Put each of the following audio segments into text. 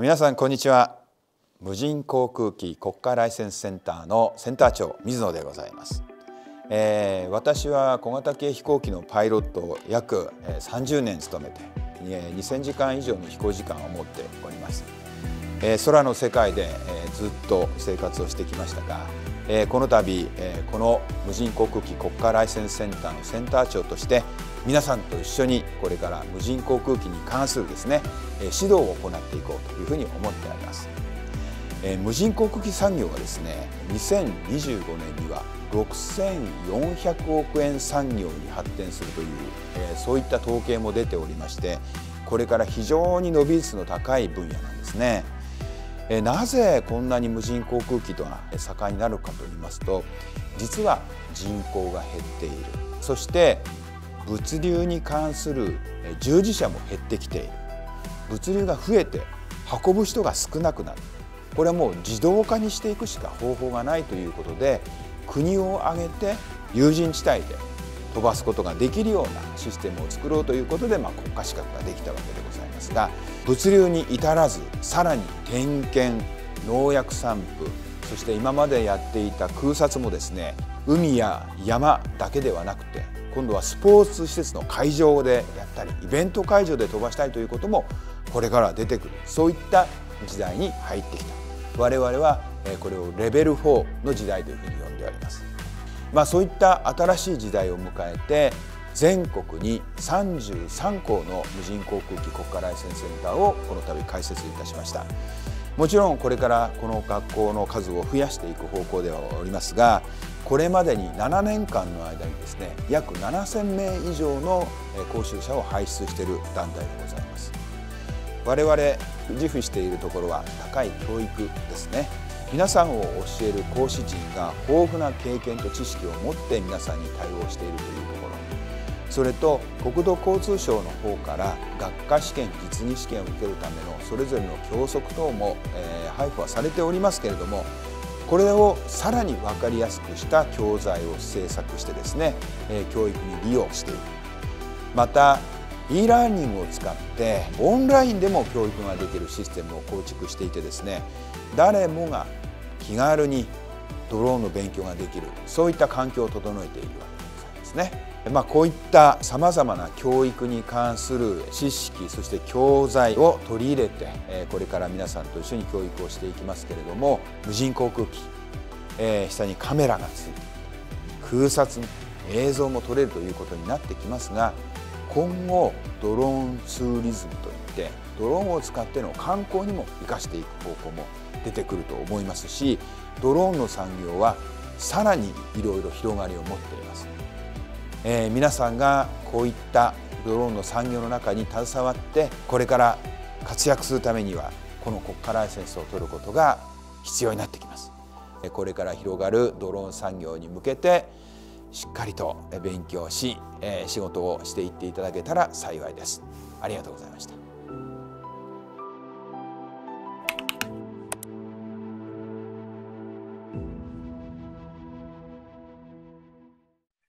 皆さんこんにちは。無人航空機国家ライセンスセンターのセンター長水野でございます、えー、私は小型系飛行機のパイロットを約30年務めて2000時間以上の飛行時間を持っております、えー、空の世界で、えー、ずっと生活をしてきましたが、えー、この度、えー、この無人航空機国家ライセンスセンターのセンター長として皆さんと一緒にこれから無人航空機に関するですね指導を行っていこうというふうに思っております。無人航空機産業がですね2025年には6400億円産業に発展するという、えそういった統計も出ておりましてこれから非常に伸び率の高い分野なんですね。えなぜこんなに無人航空機とが盛んになるかといいますと実は人口が減っているそして物流に関する従事者も減ってきている。物流が増えて運ぶ人が少なくなる。これはもう自動化にしていくしか方法がないということで国を挙げて有人地帯で飛ばすことができるようなシステムを作ろうということで、まあ、国家資格ができたわけでございますが物流に至らずさらに点検農薬散布そして今までやっていた空撮もですね海や山だけではなくて今度はスポーツ施設の会場でやったりイベント会場で飛ばしたいということもこれから出てくる。そういった時代に入ってきた。我々はこれをレベル4の時代というふうに呼んでおります。まあ、そういった新しい時代を迎えて全国に33校の無人航空機国家ライセンスセンターをこの度開設いたしました。もちろんこれからこの学校の数を増やしていく方向ではおりますがこれまでに7年間の間にですね約7000名以上の講習者を輩出している団体でございます。我々自負しているところは高い教育ですね。皆さんを教える講師陣が豊富な経験と知識を持って皆さんに対応しているというところ。それと国土交通省の方から学科試験実技試験を受けるためのそれぞれの教則等も、えー、配布はされておりますけれどもこれをさらに分かりやすくした教材を制作してですね、教育に利用していくまた e ラーニングを使ってオンラインでも教育ができるシステムを構築していてですね誰もが気軽にドローンの勉強ができる。そういった環境を整えているわけ。ですざいますね。まあ、こういったさまざまな教育に関する知識そして教材を取り入れてこれから皆さんと一緒に教育をしていきますけれども無人航空機、えー、下にカメラがついて空撮映像も撮れるということになってきますが今後ドローンツーリズムといってドローンを使っての観光にも生かしていく方向も出てくると思いますしドローンの産業はさらにいろいろ広がりを持っています、えー、皆さんがこういったドローンの産業の中に携わってこれから活躍するためにはこの国家ライセンスを取ることが必要になってきます。これから広がるドローン産業に向けてしっかりと勉強し仕事をしていっていただけたら幸いです。ありがとうございました。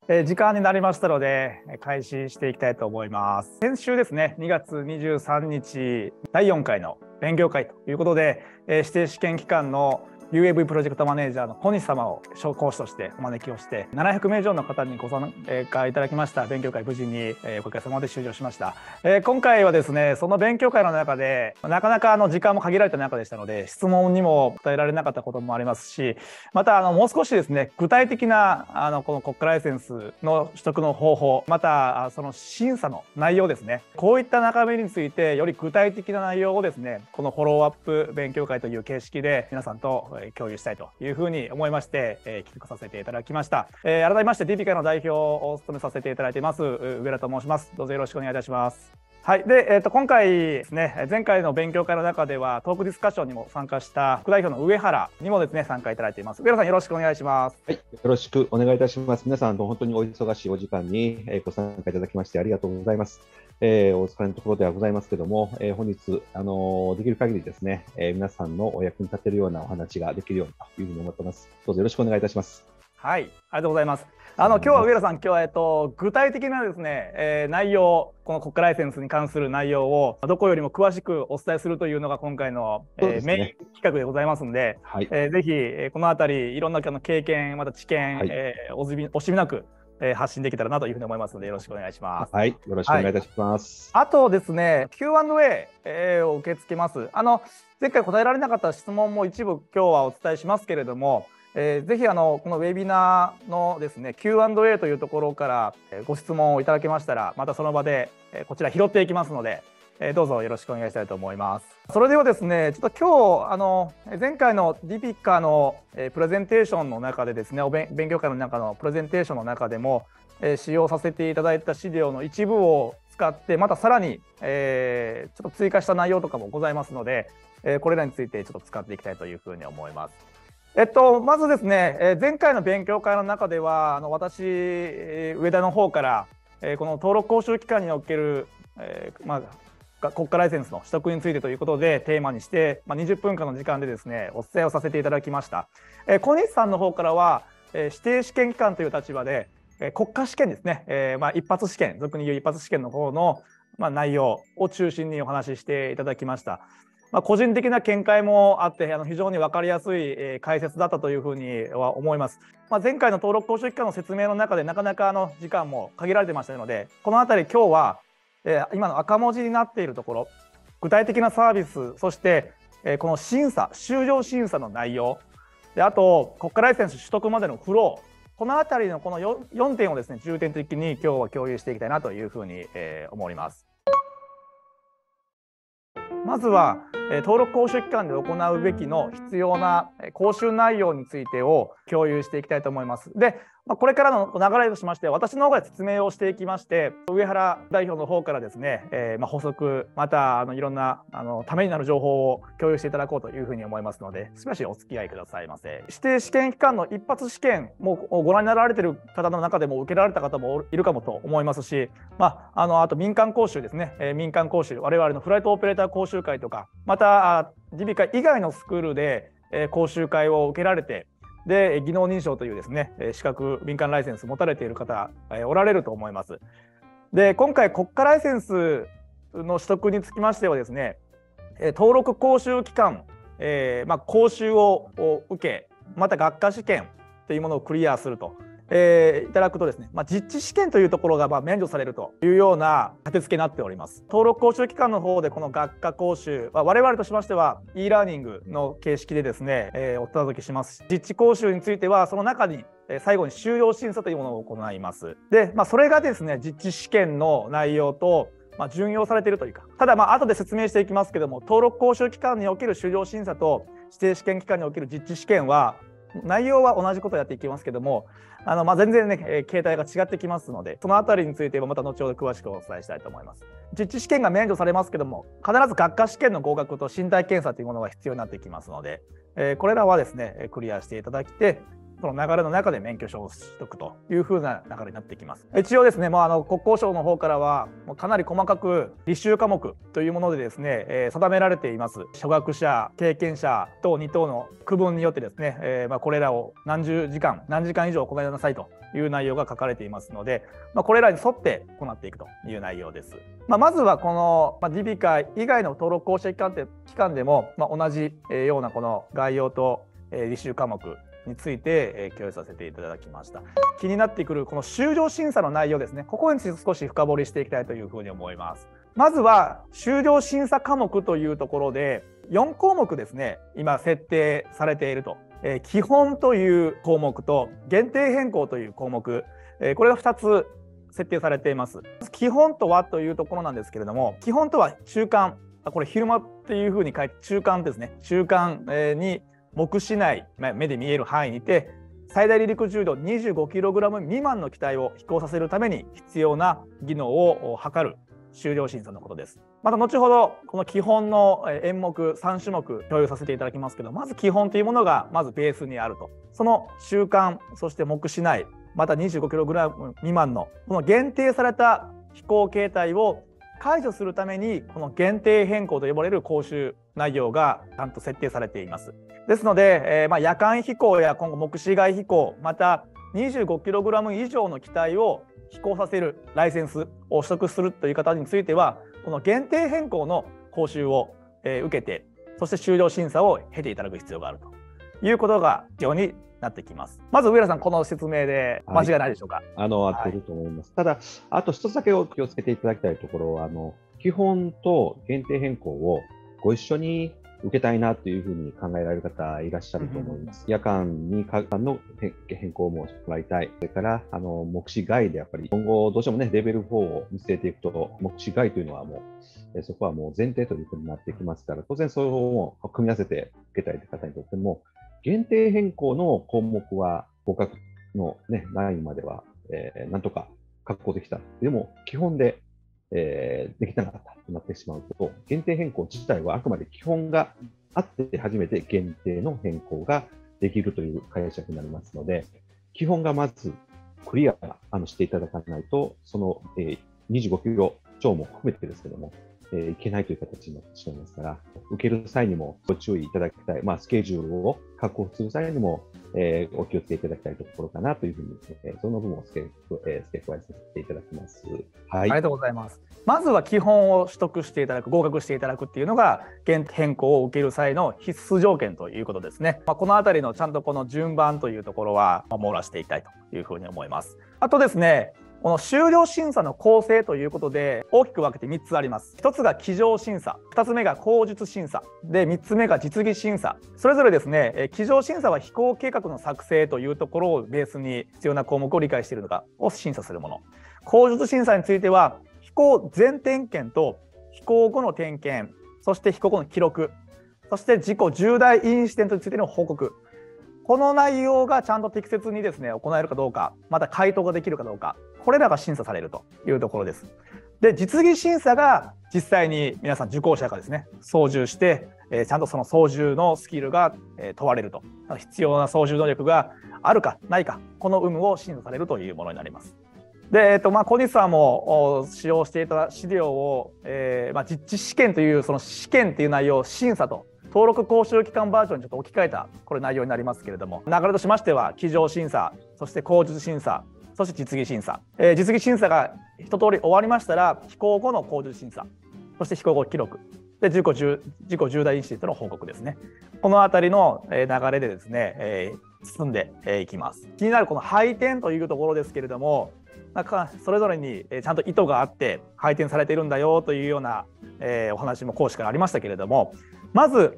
時間になりましたので開始していきたいと思います。先週ですね、2月23日第4回の勉強会ということで、え指定試験機関の UAV プロジェクトマネージャーの小西様を講師としてお招きをして700名以上の方にご参加いただきました。勉強会無事におかげさまで終了しました、え今回はですねその勉強会の中でなかなかあの時間も限られた中でしたので質問にも答えられなかったこともありますしまたあのもう少しですね具体的なあのこの国家ライセンスの取得の方法またその審査の内容ですね。こういった中身についてより具体的な内容をですねこのフォローアップ勉強会という形式で皆さんと共有したいというふうに思いまして、えー、企画させていただきました。えー、改めまして DP 会の代表を務めさせていただいています上田と申します。どうぞよろしくお願いいたします。はい。で、えっ、ー、と、今回ですね、前回の勉強会の中では、トークディスカッションにも参加した副代表の上原にもですね、参加いただいています。上原さん、よろしくお願いします。はい。よろしくお願いいたします。皆さん、本当にお忙しいお時間にご参加いただきましてありがとうございます。えー、お疲れのところではございますけども、えー、本日、あのー、できる限りですね、えー、皆さんのお役に立てるようなお話ができるようにというふうに思ってます。どうぞよろしくお願いいたします。はい、ありがとうございます。あの今日は上田さん、今日はえっと具体的なですね、えー、内容、この国家ライセンスに関する内容をどこよりも詳しくお伝えするというのが今回の、ね、えー、メイン企画でございますので、はい、えー、ぜひ、えー、このあたりいろんな経験、また知見、はい、えー、お惜しみなくえー、発信できたらなというふうに思いますのでよろしくお願いします。はい、よろしくお願いいたします。はい、あとですね、Q&A、えー、を受け付けます。あの前回答えられなかった質問も一部今日はお伝えしますけれども、えー、ぜひあのこのウェビナーのですね Q&A というところからご質問をいただけましたらまたその場でこちら拾っていきますので、え、どうぞよろしくお願いしたいと思います。それではですねちょっと今日あの前回のディピッカーのえプレゼンテーションの中でですねお勉強会の中のプレゼンテーションの中でもえ使用させていただいた資料の一部を使ってまたさらに、えー、ちょっと追加した内容とかもございますので、え、これらについてちょっと使っていきたいというふうに思います。えっと、まずですね、え前回の勉強会の中では、あの私、上田の方から、えこの登録講習機関における、えまあ、国家ライセンスの取得についてということでテーマにして、まあ、20分間の時間でですねお伝えをさせていただきました。え小西さんの方からは、え指定試験機関という立場で、え国家試験ですね、えまあ、一発試験俗に言う一発試験の方の、まあ、内容を中心にお話ししていただきました。まあ、個人的な見解もあってあの非常に分かりやすい解説だったというふうには思います。まあ、前回の登録講習機関の説明の中でなかなかあの時間も限られてましたのでこの辺り今日は、えー、今の赤文字になっているところ具体的なサービスそして、えー、この審査終了審査の内容であと国家ライセンス取得までのフローこの辺りのこの 4, 4点をですね重点的に今日は共有していきたいなというふうに、えー、思います。まずはえ登録講習機関で行うべきの必要な講習内容についてを共有していきたいと思います。で、まあこれからの流れとしまして私の方から説明をしていきまして上原代表の方からですね、えー、まあ補足またあのいろんなあのためになる情報を共有していただこうというふうに思いますのでしばしお付き合いくださいませ。指定試験機関の一発試験もご覧になられている方の中でも受けられた方もいるかもと思いますし、まあ、あのあと民間講習ですね、えー、民間講習我々のフライトオペレーター講習会とかまた耳鼻科以外のスクールで、講習会を受けられてで技能認証というですね資格民間ライセンス持たれている方おられると思います。で今回国家ライセンスの取得につきましてはですね登録講習期間、えーまあ、講習を受けまた学科試験というものをクリアするとえー、いただくとですね、まあ、実地試験というところがまあ免除されるというような立て付けになっております。登録講習機関の方でこの学科講習、まあ、我々としましては e ラーニングの形式でですね、えー、お届けします実地講習についてはその中に最後に終了審査というものを行います。で、まあ、それがですね実地試験の内容とまあ、準用されているというかただまあ後で説明していきますけども登録講習機関における終了審査と指定試験機関における実地試験は内容は同じことをやっていきますけどもあのまあ全然ね、えー、形態が違ってきますのでそのあたりについてはまた後ほど詳しくお伝えしたいと思います。実地試験が免除されますけども必ず学科試験の合格と身体検査というものが必要になってきますので、えー、これらはですねクリアしていただいてその流れの中で免許証を取得というふうな流れになってきます。一応ですね、まあ、あの国交省の方からはかなり細かく履修科目というものでですね、えー、定められています。初学者、経験者等2等の区分によってですね、えー、まあこれらを何十時間、何時間以上行いなさいという内容が書かれていますので、まあ、これらに沿って行っていくという内容です。まあ、まずはこの、まあ、耳鼻科以外の登録講師機関でも、ま、同じようなこの概要と履修科目について、え共有させていただきました。気になってくるこの終了審査の内容ですね。ここについて少し深掘りしていきたいというふうに思います。まずは終了審査科目というところで4項目ですね今設定されていると、え基本という項目と限定変更という項目、えこれが2つ設定されています。基本とはというところなんですけれども基本とは中間。これ昼間っていうふうに書いて中間ですね。中間に目視内、目で見える範囲にて最大離陸重量 25kg 未満の機体を飛行させるために必要な技能を測る終了審査のことです。また後ほどこの基本の演目3種目共有させていただきますけどまず基本というものがまずベースにあるとその習慣そして目視内また 25kg 未満のこの限定された飛行形態を解除するためにこの限定変更と呼ばれる講習内容がちゃんと設定されています。ですので、えー、まあ、夜間飛行や今後目視外飛行また 25kg 以上の機体を飛行させるライセンスを取得するという方についてはこの限定変更の講習を、え受けてそして終了審査を経ていただく必要があるということが必要になってきます。まず上原さん、この説明で間違いないでしょうか？はい、あの合ってると思います。はい、ただ、あと一つだけお気をつけていただきたいところは、あの基本と限定変更をご一緒に受けたいなというふうに考えられる方いらっしゃると思います。うん、夜間に間の変更もしてもらいたい。それから、あの、目視外でやっぱり今後どうしてもね、レベル4を見据えていくと、目視外というのはもう、そこはもう前提というふうになってきますから、当然それを組み合わせて受けたいという方にとっても、限定変更の項目は合格の、ね、ラインまでは、えー、なんとか確保できた。でも、基本でえー、できなかったとなってしまうと、限定変更自体はあくまで基本があって初めて限定の変更ができるという解釈になりますので、基本がまずクリアあのしていただかないと、その、えー、25キロ超も含めてですけども、えー、いけないという形になってしまいますから、受ける際にもご注意いただきたい、まあ、スケジュールを確保する際にも、えー、お気をつけいただきたいところかなというふうに、えー、その部分を付け,、えー、付け加えさせていただきます。はい、ありがとうございます。まずは基本を取得していただく、合格していただくっていうのが、現変更を受ける際の必須条件ということですね。まあ、このあたりのちゃんとこの順番というところは守らせていきたいというふうに思います。あとですね、この終了審査の構成ということで大きく分けて3つあります。1つが机上審査、2つ目が口述審査、で3つ目が実技審査。それぞれですね、机上審査は飛行計画の作成というところをベースに必要な項目を理解しているのかを審査するもの。口述審査については飛行前点検と飛行後の点検、そして飛行後の記録、そして事故重大インシデントについての報告。この内容がちゃんと適切にですね行えるかどうか、また回答ができるかどうか、これらが審査されるというところです。で、実技審査が実際に皆さん受講者がですね操縦して、えー、ちゃんとその操縦のスキルが、え、問われると、必要な操縦能力があるかないか、この有無を審査されるというものになります。で、えっとまあ、小西さんも使用していた資料を、えーまあ、実地試験というその試験っていう内容を審査と登録講習機関バージョンにちょっと置き換えたこれ内容になりますけれども流れとしましては机上審査そして口述審査そして実技審査、えー、実技審査が一通り終わりましたら飛行後の口述審査。そして飛行後記録。で事故重事故重大インシデントの報告ですね。この辺りの流れでですね、えー、進んでいきます。気になるこの配点というところですけれどもなんかそれぞれにちゃんと意図があって配点されているんだよというような、えー、お話も講師からありましたけれどもまず、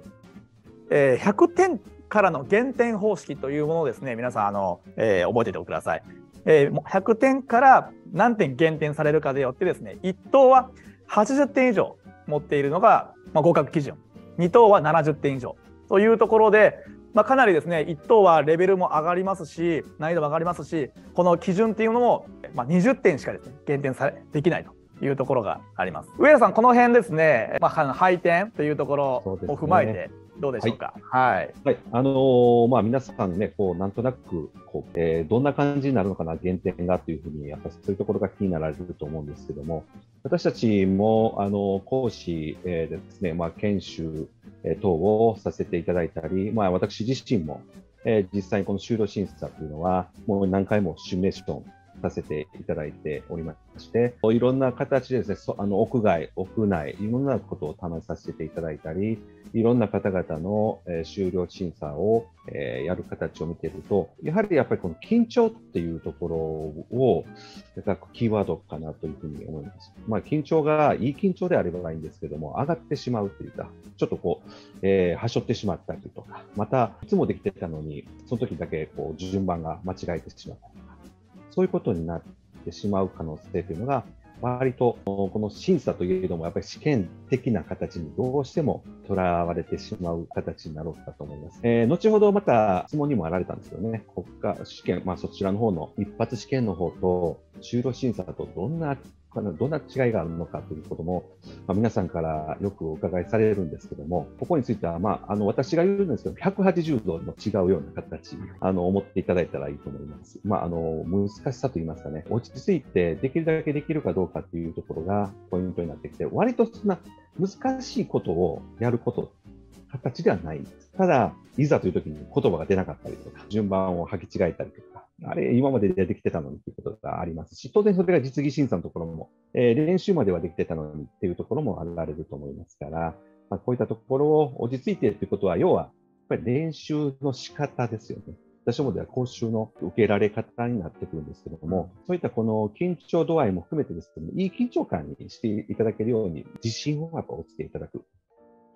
えー、100点からの減点方式というものをですね皆さんあの、えー、覚えておいてください。えー、100点から何点減点されるかでよってですね1等は80点以上持っているのが、まあ、合格基準2等は70点以上というところで、まあ、かなりですね1等はレベルも上がりますし難易度も上がりますしこの基準っていうのも、まあ、20点しかですね減点されできないというところがあります。上田さん、この辺ですね、まあ、配点というところを踏まえて、どうでしょうか？はい。はい、あのー、まあ、皆さんね、こう、なんとなく、こう、えー、どんな感じになるのかな、減点がというふうに、やっぱりそういうところが気になられると思うんですけども、私たちも、あの、講師、えー、でですね、まあ、研修、え等をさせていただいたり、まあ、私自身も、え実際にこの就労審査というのは、もう何回もシミュレーションさせていただいておりまして、いろんな形でですね、あの屋外、屋内、いろんなことを試させていただいたり、いろんな方々の、終了審査を、やる形を見ていると、やはりやっぱりこの緊張っていうところを描くキーワードかなというふうに思います。まあ、緊張がいい緊張であればいいんですけども、上がってしまうというか、ちょっとこう、えー、はしょってしまったりとか、また、いつもできてたのに、その時だけこう順番が間違えてしまったそういうことになってしまう可能性というのが、割とこの審査といえども、やっぱり試験的な形にどうしてもとらわれてしまう形になろうかと思います。えー、後ほどまた質問にもあられたんですよね、国家試験、まあ、そちらの方の一発試験の方と、就労審査とどんなどんな違いがあるのかということも、まあ、皆さんからよくお伺いされるんですけども、ここについては、まあ、あの私が言うんですけど、180度の違うような形、あの思っていただいたらいいと思います。まあ、あの難しさといいますかね、落ち着いてできるだけできるかどうかっていうところがポイントになってきて、割とそんな難しいことをやること形ではないんです。ただ、いざという時に言葉が出なかったりとか、順番を履き違えたりとか、あれ、今までできてたのにということがありますし、当然それが実技審査のところも、えー、練習まではできてたのにっていうところもあられると思いますから、まあ、こういったところを落ち着いてということは、要は、やっぱり練習の仕方ですよね。私どもでは講習の受けられ方になってくるんですけれども、そういったこの緊張度合いも含めてですけども、いい緊張感にしていただけるように、自信をやっぱ落ちていただく。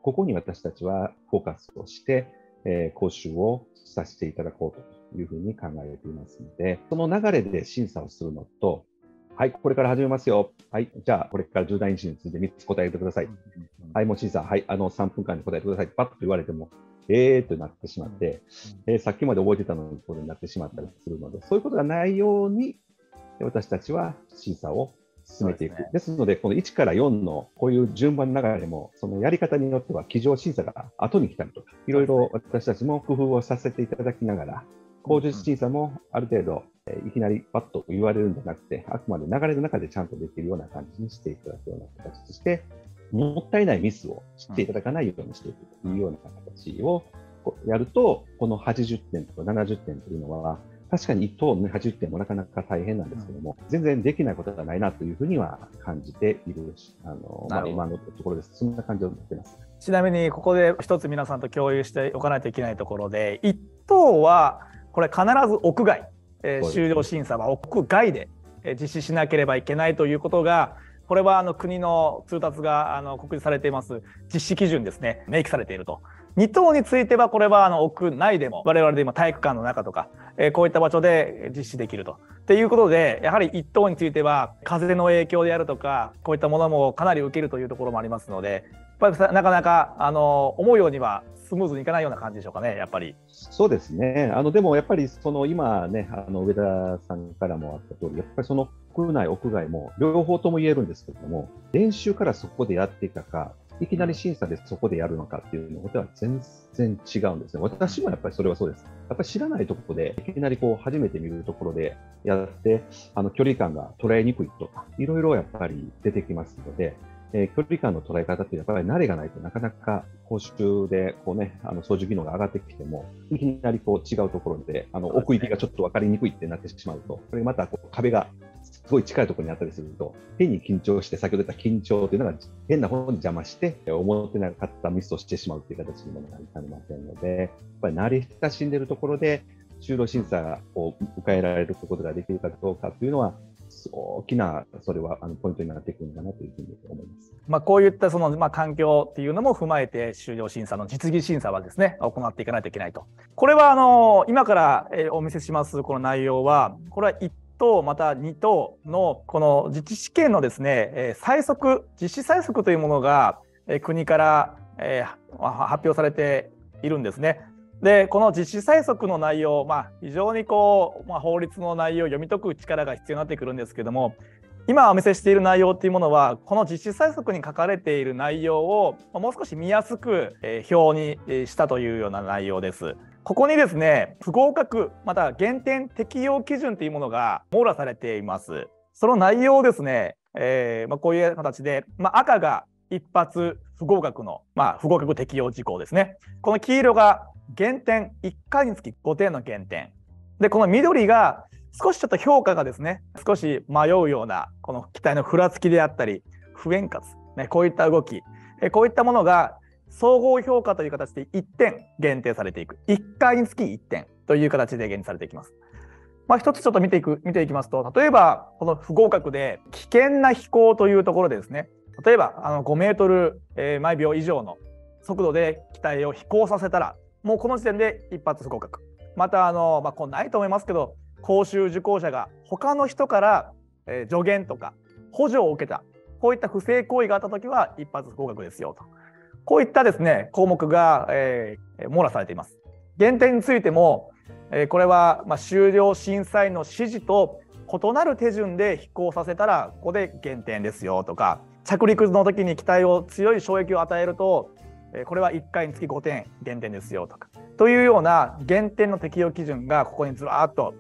ここに私たちはフォーカスをして、えー、講習をさせていただこうというふうに考えていますので、その流れで審査をするのと、はい、これから始めますよ。はい、じゃあ、これから重大因子について3つ答えてください。はい、もう審査、はい、あの3分間に答えてください。パッと言われても、えーとなってしまって、えー、さっきまで覚えてたのにこれになってしまったりするので、そういうことがないように、私たちは審査を進めていく。です,、ので、この1から4のこういう順番の流れも、そのやり方によっては、机上審査が後に来たりとか、いろいろ私たちも工夫をさせていただきながら、口述審査もある程度、えいきなりパッと言われるんじゃなくて、あくまで流れの中でちゃんとできるような感じにしていただくような形として、もったいないミスを知っていただかないようにしていくというような形をやると、この80点とか70点というのは、確かに1等の80点もなかなか大変なんですけども、うん、全然できないことがないなというふうには感じているあの、まあ、今のところです。そんな感じを持ってます。ちなみにここで一つ皆さんと共有しておかないといけないところで、1等はこれ必ず屋外、えー、終了審査は屋外で実施しなければいけないということがこれはあの国の通達があの告示されています。実施基準ですね。明記されていると。2等についてはこれはあの屋内でも我々で今体育館の中とか、えー、こういった場所で実施できると。っていうことでやはり1等については風の影響であるとかこういったものもかなり受けるというところもありますのでやっぱりなかなかあの思うようにはスムーズにいかないような感じでしょうかね、やっぱり。そうですね、あのでもやっぱりその今ね、あの上田さんからもあった通り、やっぱりその屋内、屋外も両方とも言えるんですけれども、練習からそこでやっていたか、いきなり審査でそこでやるのかっていうのとは全然違うんですね。私もやっぱりそれはそうです。やっぱり知らないところで、いきなりこう初めて見るところでやって、あの距離感が捉えにくいとか、いろいろやっぱり出てきますので、えー、距離感の捉え方ってやっぱり慣れがないとなかなか講習でこうね、あの操縦技能が上がってきても、いきなりこう違うところで、あの奥行きがちょっと分かりにくいってなってしまうと、これまたこう壁がすごい近いところにあったりすると、変に緊張して、先ほど言った緊張というのが変な方に邪魔して、思ってなかったミスをしてしまうという形にもなりませんので、やっぱり慣れ親しんでいるところで、就労審査を迎えられることができるかどうかというのは、大きなそれはあのポイントになってくるんだなというふうに思います。まあ、こういったその、まあ、環境っていうのも踏まえて終了審査の実技審査はですね行っていかないといけないと。これはあの今からお見せしますこの内容はこれは1等また2等のこの実地試験のですね最速実施最速というものが国から発表されているんですね。でこの実施催促の内容、まあ、非常にこう、まあ、法律の内容を読み解く力が必要になってくるんですけども今お見せしている内容っていうものはこの実施催促に書かれている内容をもう少し見やすく、え表にしたというような内容です。ここにですね不合格また減点適用基準というものが網羅されています。その内容をですね、えー、まあ、こういう形で、まあ、赤が一発不合格の、まあ、不合格適用事項ですね。この黄色が減点。1回につき5点の減点。でこの緑が少しちょっと評価がですね少し迷うようなこの機体のふらつきであったり不円滑、ね、こういった動き。こういったものが総合評価という形で1点限定されていく。1回につき1点という形で限定されていきます。まあ、一つちょっと見ていく見ていきますと例えばこの不合格で危険な飛行というところでですね例えばあの5メートル毎秒以上の速度で機体を飛行させたらもうこの時点で一発不合格。またあの、まあ、こうないと思いますけど講習受講者が他の人から、えー、助言とか補助を受けたこういった不正行為があった時は一発不合格ですよとこういったですね項目が、えー、網羅されています。減点についても、えー、これは、まあ、終了審査員の指示と異なる手順で飛行させたらここで減点ですよとか着陸の時に機体を強い衝撃を与えるとこれは1回につき5点減点ですよとかというような減点の適用基準がここにずらっと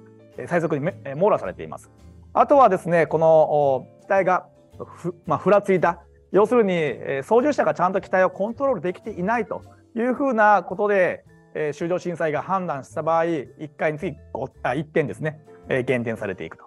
最速に網羅されています。あとはですねこの機体がふ,、まあ、ふらついた要するに操縦者がちゃんと機体をコントロールできていないというふうなことでえー、終了審査員が判断した場合1回につきあ1点ですね、減点されていくと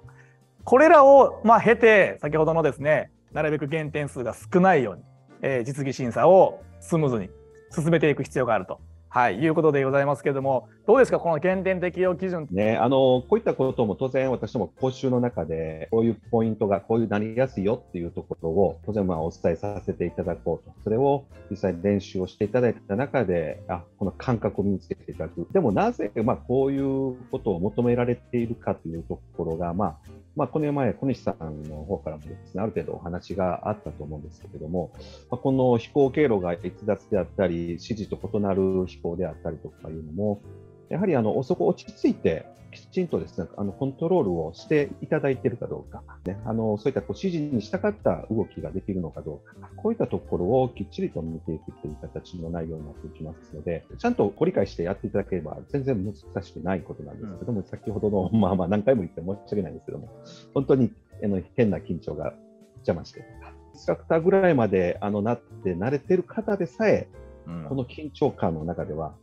これらをまあ経て先ほどのですねなるべく減点数が少ないように、えー、実技審査をスムーズに進めていく必要があると。はい、いうことでございますけれども、どうですか、この減点適用基準。ね、あのこういったことも当然、私ども講習の中で、こういうポイントがこういうなりやすいよっていうところを、当然まあお伝えさせていただこうと、それを実際に練習をしていただいた中で、あこの感覚を身につけていただく、でもなぜ、まあ、こういうことを求められているかというところが、まあ、まあ、この前、小西さんの方からもですね、ある程度お話があったと思うんですけれども、まあ、この飛行経路が逸脱であったり、指示と異なる飛行であったりとかいうのも、やはりあのそこ落ち着いて、きちんとですねあのコントロールをしていただいているかどうか、ね、あのそういったこう指示に従った動きができるのかどうか、こういったところをきっちりと見ていくという形の内容になっていきますので、ちゃんとご理解してやっていただければ全然難しくないことなんですけども、うん、先ほどの、まあ、まあ何回も言って申し訳ないんですけども、本当にあの変な緊張が邪魔してとか、ストラクターぐらいまであのなって慣れてる方でさえ、うん、この緊張感の中では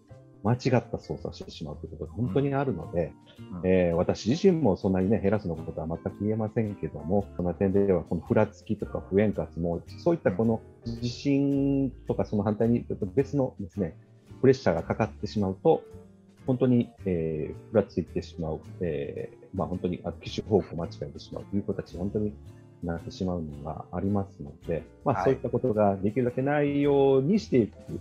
間違った操作をしてしまうということが本当にあるので、うん、えー、私自身もそんなにね、減らすのことは全く言えませんけども、その点では、このふらつきとか不円滑も、そういったこの地震とかその反対に別のですね、プレッシャーがかかってしまうと、本当に、えー、ふらついてしまう、えー、まあ、本当に機種方向を間違えてしまうという子たち、本当になってしまうのがありますので、まあ、そういったことができるだけないようにしていく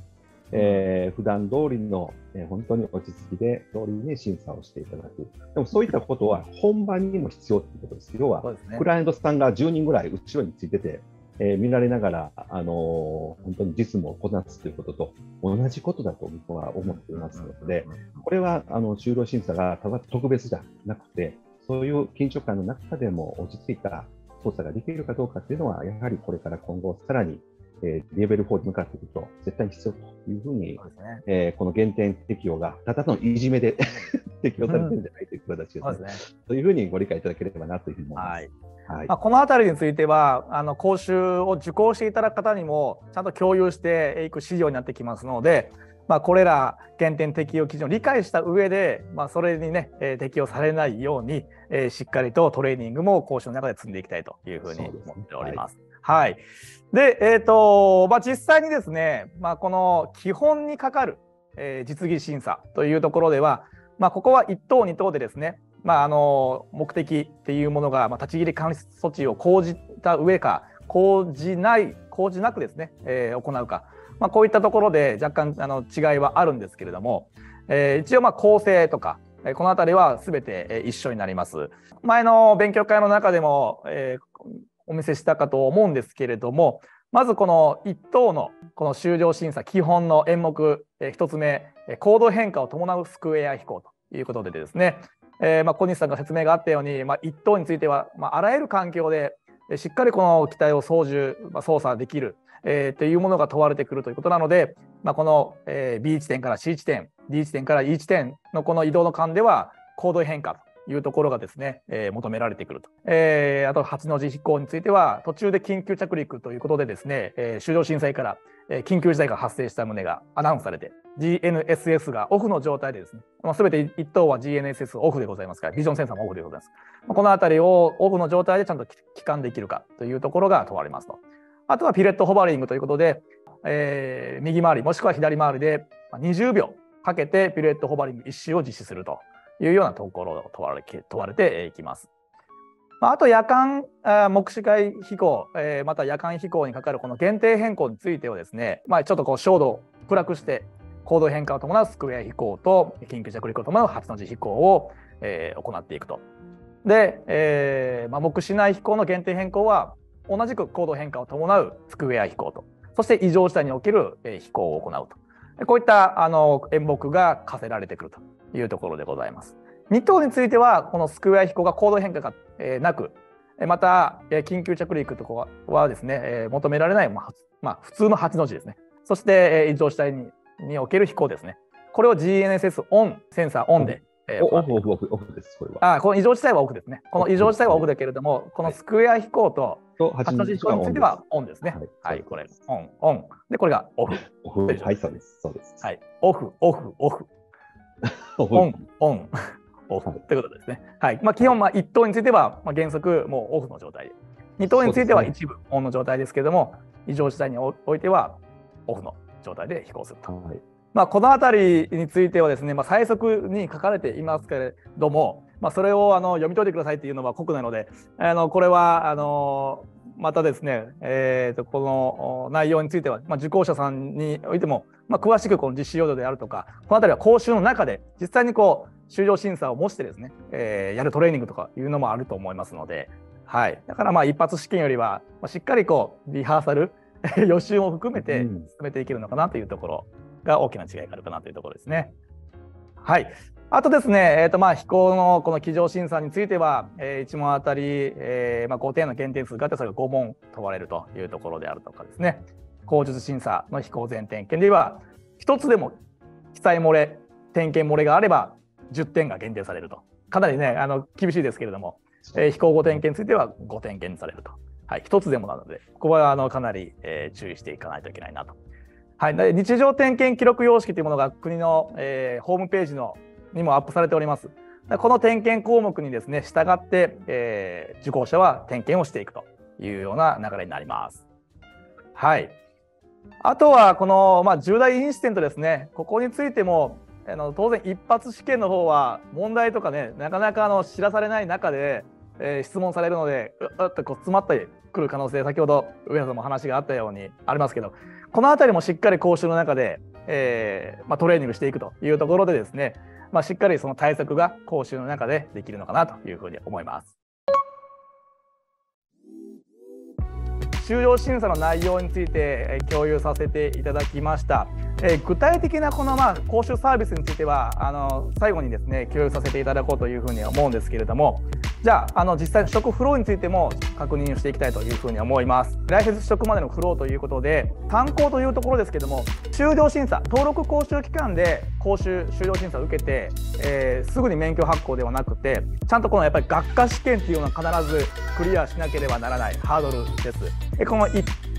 えー、普段通りの、えー、本当に落ち着きで通りに審査をしていただく。でもそういったことは本番にも必要ということです。要は、ね、クライアントさんが10人ぐらい後ろについてて、えー、見られながら、あのー、本当に実務をこなすということと同じことだと僕は思っていますので、これはあの就労審査がただ特別じゃなくて、そういう緊張感の中でも落ち着いた操作ができるかどうかというのは、やはりこれから今後さらにえー、レベル4に向かっていくと、絶対に必要というふうに、うね。えー、この減点適用が、ただのいじめで適用されてるんじゃないという形ですね、うん、ねそういうふうにご理解いただければなというふうに思います。はい。はい。まあ、この辺りについてはあの講習を受講していただく方にもちゃんと共有していく資料になってきますので、まあ、これら減点適用基準を理解した上で、まあ、それにね、えー、適用されないように、えー、しっかりとトレーニングも講習の中で積んでいきたいというふうに思っております。はい、で、えーとまあ、実際にですね、まあ、この基本にかかる、えー、実技審査というところでは、まあ、ここは1等2等でですね、まあ、あの目的っていうものが、まあ、立ち入り管理措置を講じた上か講じない講じなくですね、えー、行うか、まあ、こういったところで若干あの違いはあるんですけれども、えー、一応まあ構成とかこの辺りは全て一緒になります。前の勉強会の中でも、えー、お見せしたかと思うんですけれどもまずこの1等のこの終了審査基本の演目1つ目行動変化を伴うスクエア飛行ということでですね、えー、まあ小西さんが説明があったように、まあ、1等については、まあ、あらゆる環境でしっかりこの機体を操縦、まあ、操作できる、えー、というものが問われてくるということなので、まあ、この、え、B 地点から C 地点 D 地点から E 地点のこの移動の間では行動変化いうところがですね、えー、求められてくると。えー、あと8の字飛行については途中で緊急着陸ということでですね、えー、終了震災から、えー、緊急事態が発生した旨がアナウンスされて GNSS がオフの状態でですね、まあ、全て1等は GNSS オフでございますからビジョンセンサーもオフでございます。まあ、この辺りをオフの状態でちゃんと帰還できるかというところが問われますと。あとはピレットホバリングということで、えー、右回りもしくは左回りで20秒かけてピレットホバリング1周を実施するというようなところを問われ問われていきます。あと夜間目視外飛行、また夜間飛行にかかるこの限定変更についてはですね、まあ、ちょっとこう照度を暗くして行動変化を伴うスクエア飛行と緊急着陸を伴う8の字飛行を、えー、行っていくと。で、えーまあ、目視内飛行の限定変更は同じく行動変化を伴うスクエア飛行と、そして異常事態における飛行を行うと。こういったあの演目が課せられてくるというところでございます。2頭についてはこのスクエア飛行が高度変化が、えなくまた、え緊急着陸とかはですね、え求められない、まあ、まあ、普通の8の字ですね。そして、え異常地帯ににおける飛行ですね。これを GNSS オン、センサーオンで。えー、オフ、オフ、オフ、オフです、これは。あこの異常事態はオフですね。この異常事態はオフだけれども、このスクエア飛行と8の字飛行についてはオンですね。はい、これ、オン、オン。で、これがオフ。オフ、はい、そうです。そうです。はい、オフ、オフ、オフ。オン、オン、オフということですね。はい。まあ、基本、まあ、1等については、まあ、原則、もうオフの状態で。2等については一部オンの状態ですけれども、異常事態においてはオフの状態で飛行すると。はい、まあ、この辺りについてはですね、まあ、最速に書かれていますけれども、まあ、それをあの読み解いてくださいっていうのは酷なので、あのこれはあのまたですね、えー、とこの内容については、まあ、受講者さんにおいても、まあ、詳しくこの実施要領であるとか、この辺りは講習の中で実際にこう終了審査を模してですね、えー、やるトレーニングとかいうのもあると思いますので、はい、だからまあ一発試験よりは、まあ、しっかりこうリハーサル 予習も含めて進めていけるのかなというところが大きな違いがあるかなというところですね。はい。あとですね、えーとまあ、飛行のこの机上審査については、えー、1問あたり、えーまあ、5点の減点数があって、それが5問問われるというところであるとかですね、口述審査の飛行前点検では、1つでも記載漏れ、点検漏れがあれば、10点が減点されると。かなりね、あの厳しいですけれども、えー、飛行5点検については5点減されると。はい、1つでもなので、ここはあのかなり、えー、注意していかないといけないなと。はい、日常点検記録様式というものが国の、えー、ホームページのにもアップされております。この点検項目にですね、従って、えー、受講者は点検をしていくというような流れになります。はい。あとは、この、まあ、重大インシデントですね、ここについても、あの当然、一発試験の方は問題とかね、なかなかあの知らされない中で、えー、質問されるので、うっとこう詰まってくる可能性、先ほど上原さんも話があったようにありますけど、この辺りもしっかり講習の中で、えーまあ、トレーニングしていくというところでですね、まあ、しっかりその対策が講習の中でできるのかなというふうに思います。終了審査の内容について共有させていただきました。え具体的なこのまあ講習サービスについてはあの最後にですね共有させていただこうというふうに思うんですけれども、じゃあ、あの実際の取得フローについても確認をしていきたいというふうに思います。ライセンス取得までのフローということで、参考というところですけども、終了審査、登録講習期間で講習終了審査を受けて、えー、すぐに免許発行ではなくて、ちゃんとこのやっぱり学科試験っていうのは必ずクリアしなければならないハードルです。でこの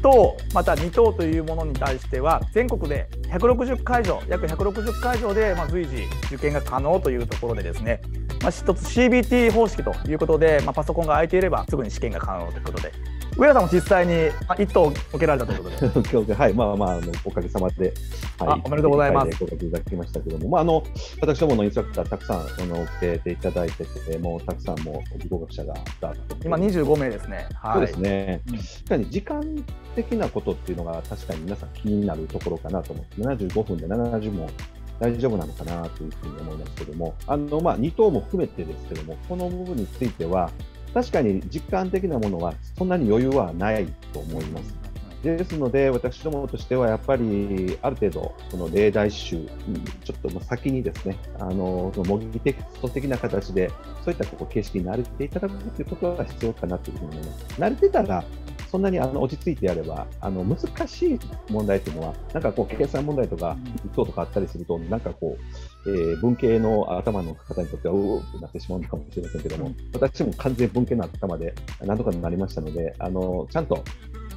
等また2等というものに対しては全国で160会場約160会場でま随時受験が可能というところでですねまあ、一つ CBT 方式ということで、まあ、パソコンが空いていればすぐに試験が可能ということで上田さんも実際に一等受けられたということで。はい、まあまあ、あのおかげさまで、はい、おめでとうございます。合格いただきましたけども、まあ、あの私どものインストラクター、たくさんあの受けていただいてて、もうたくさんもう合格者が今、25名ですね。はい、そうですね、うん、確かに時間的なことっていうのが、確かに皆さん気になるところかなと思って、75分で70問。大丈夫なのかなというふうに思いますけども、あのまあ、2等も含めてですけども、この部分については、確かに実感的なものはそんなに余裕はないと思います。ですので、私どもとしてはやっぱりある程度、その例題集、ちょっと先にですね、あの模擬テキスト的な形で、そういったこう形式に慣れていただくということが必要かなというふうに思います。慣れてたら、そんなにあの落ち着いてやれば、あの難しい問題というのは、なんかこう計算問題とか、一等とかあったりすると、なんかこう、えー、文系の頭の方にとっては、うおってなってしまうのかもしれませんけども、私も完全文系の頭で、なんとかなりましたので、あのちゃんと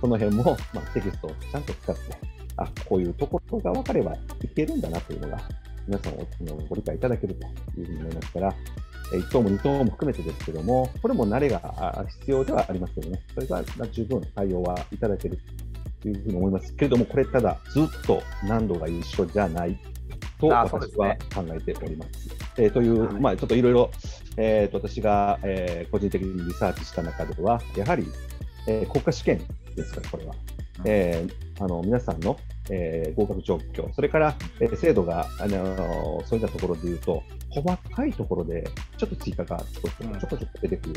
その辺も、まあ、テキストをちゃんと使って、あこういうところが分かればいけるんだなというのが、皆さんご理解いただけるというふうに思いますから、1等も2等も含めてですけども、これも慣れが必要ではありますけどね、それが十分対応はいただけるというふうに思いますけれども、これただずっと難度が一緒じゃないと私は考えております。すね、えー、という、はい、まあ、ちょっといろいろ、えーと、私が、えー、個人的にリサーチした中では、やはり、えー、国家試験ですから、これは。えー、あの皆さんの、えー、合格状況、それから、えー、制度が、あのそういったところでいうと、細かいところでちょっと追加がちょこちょこ出てくる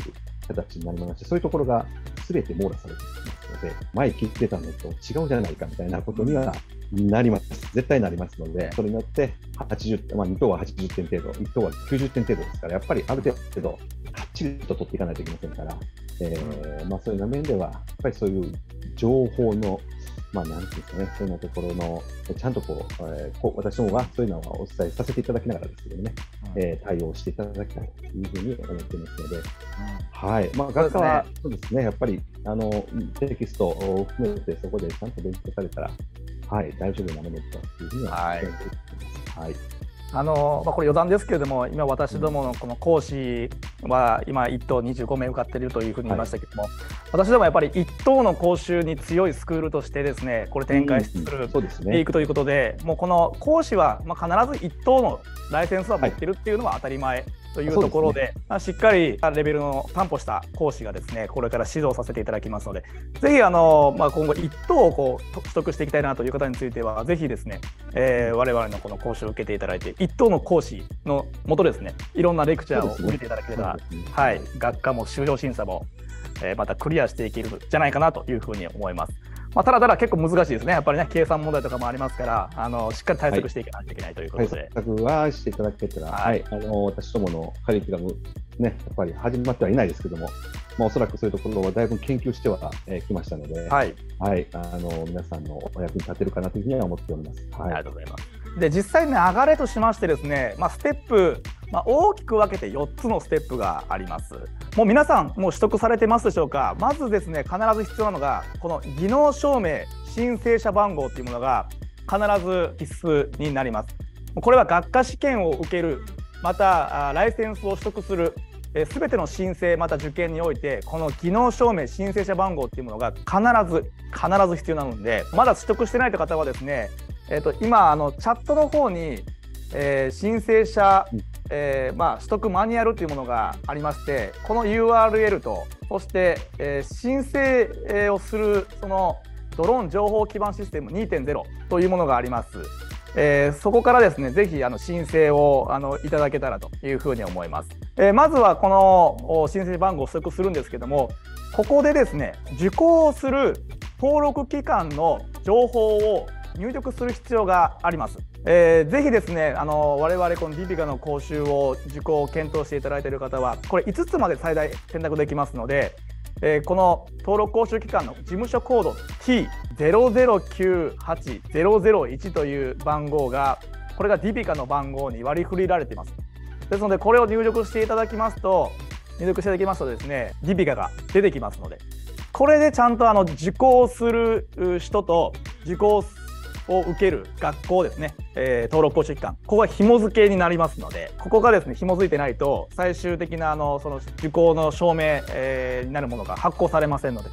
形になりまして、そういうところがすべて網羅されていますので、前切ってたのと違うじゃないかみたいなことにはなります。絶対なりますので、それによって80、まあ、2等は80点程度、1等は90点程度ですから、やっぱりある程度、かっちりと取っていかないといけませんから、えーまあ、そういう面では、やっぱりそういう情報のまあ、なんていうんですかね、そういうようなところの、ちゃんとこう、えー、こう私どもはそういうのはお伝えさせていただきながらですけどね、うん、えー、対応していただきたいというふうに思っていますので、うん、はい。まあ、学科はそうですね、やっぱり、あの、テキストを含めてそこでちゃんと勉強されたら、はい、大丈夫なものだというふうには思っています。はい。はいあのまあ、これ余談ですけれども、今、私どものこの講師は今、1等25名受かっているというふうに言いましたけれども、はい、私どもやっぱり1等の講習に強いスクールとしてですね、これ展開する、うんうんね、いくということで、もうこの講師はまあ必ず1等のライセンスは持ってるっていうのは当たり前というところで、でね、まあ、しっかりレベルの担保した講師がですねこれから指導させていただきますので、ぜひあの、まあ、今後、1等をこう取得していきたいなという方については、ぜひですね、えー、我々のこの講習を受けていただいて、1等の講師のもとですね、いろんなレクチャーを受けていただければ、ねはい、学科も修了審査も、えー、またクリアしていけるんじゃないかなというふうに思います。まあ、ただただ結構難しいですね、やっぱりね、計算問題とかもありますから、あのしっかり対策していかないといけないということで。はい、対策はしていただけたら、はい、あの私どものカリキュラム、ね、やっぱり始まってはいないですけども、まあ、おそらくそういうところはだいぶ研究してはき、えー、ましたので、はい、はい、あの皆さんのお役に立てるかなというふうには思っております。はい、ありがとうございます。で実際ね流れとしましてですね、まあ、ステップ、まあ、大きく分けて4つのステップがあります。もう皆さんもう取得されてますでしょうか？まずですね必ず必要なのがこの技能証明申請者番号っていうものが必ず必須になります。これは学科試験を受けるまたライセンスを取得するすべての申請また受験においてこの技能証明申請者番号っていうものが必ず必ず必要なのでまだ取得してないという方はですねえーと、今あのチャットの方に、えー、申請者、えーまあ、取得マニュアルというものがありましてこの URL とそして、えー、申請をするそのドローン情報基盤システム2.0というものがあります。えー、そこからですねぜひあの申請をあのいただけたらというふうに思います。えー、まずはこの申請番号を取得するんですけどもここでですね受講する登録機関の情報を入力する必要があります。えー、ぜひですね、あの我々このディピカの講習を受講を検討していただいている方は、これ5つまで最大選択できますので、えー、この登録講習機関の事務所コード T0098001 という番号が、これがディピカの番号に割り振りられています。ですので、これを入力していただきますと、入力していただきますとですね、ディピカが出てきますので、これでちゃんとあの受講する人と受講を受ける学校ですね、えー、登録講習機関、ここが紐付けになりますので、ここがですね紐付いてないと、最終的なあのその受講の証明、えー、になるものが発行されませんので、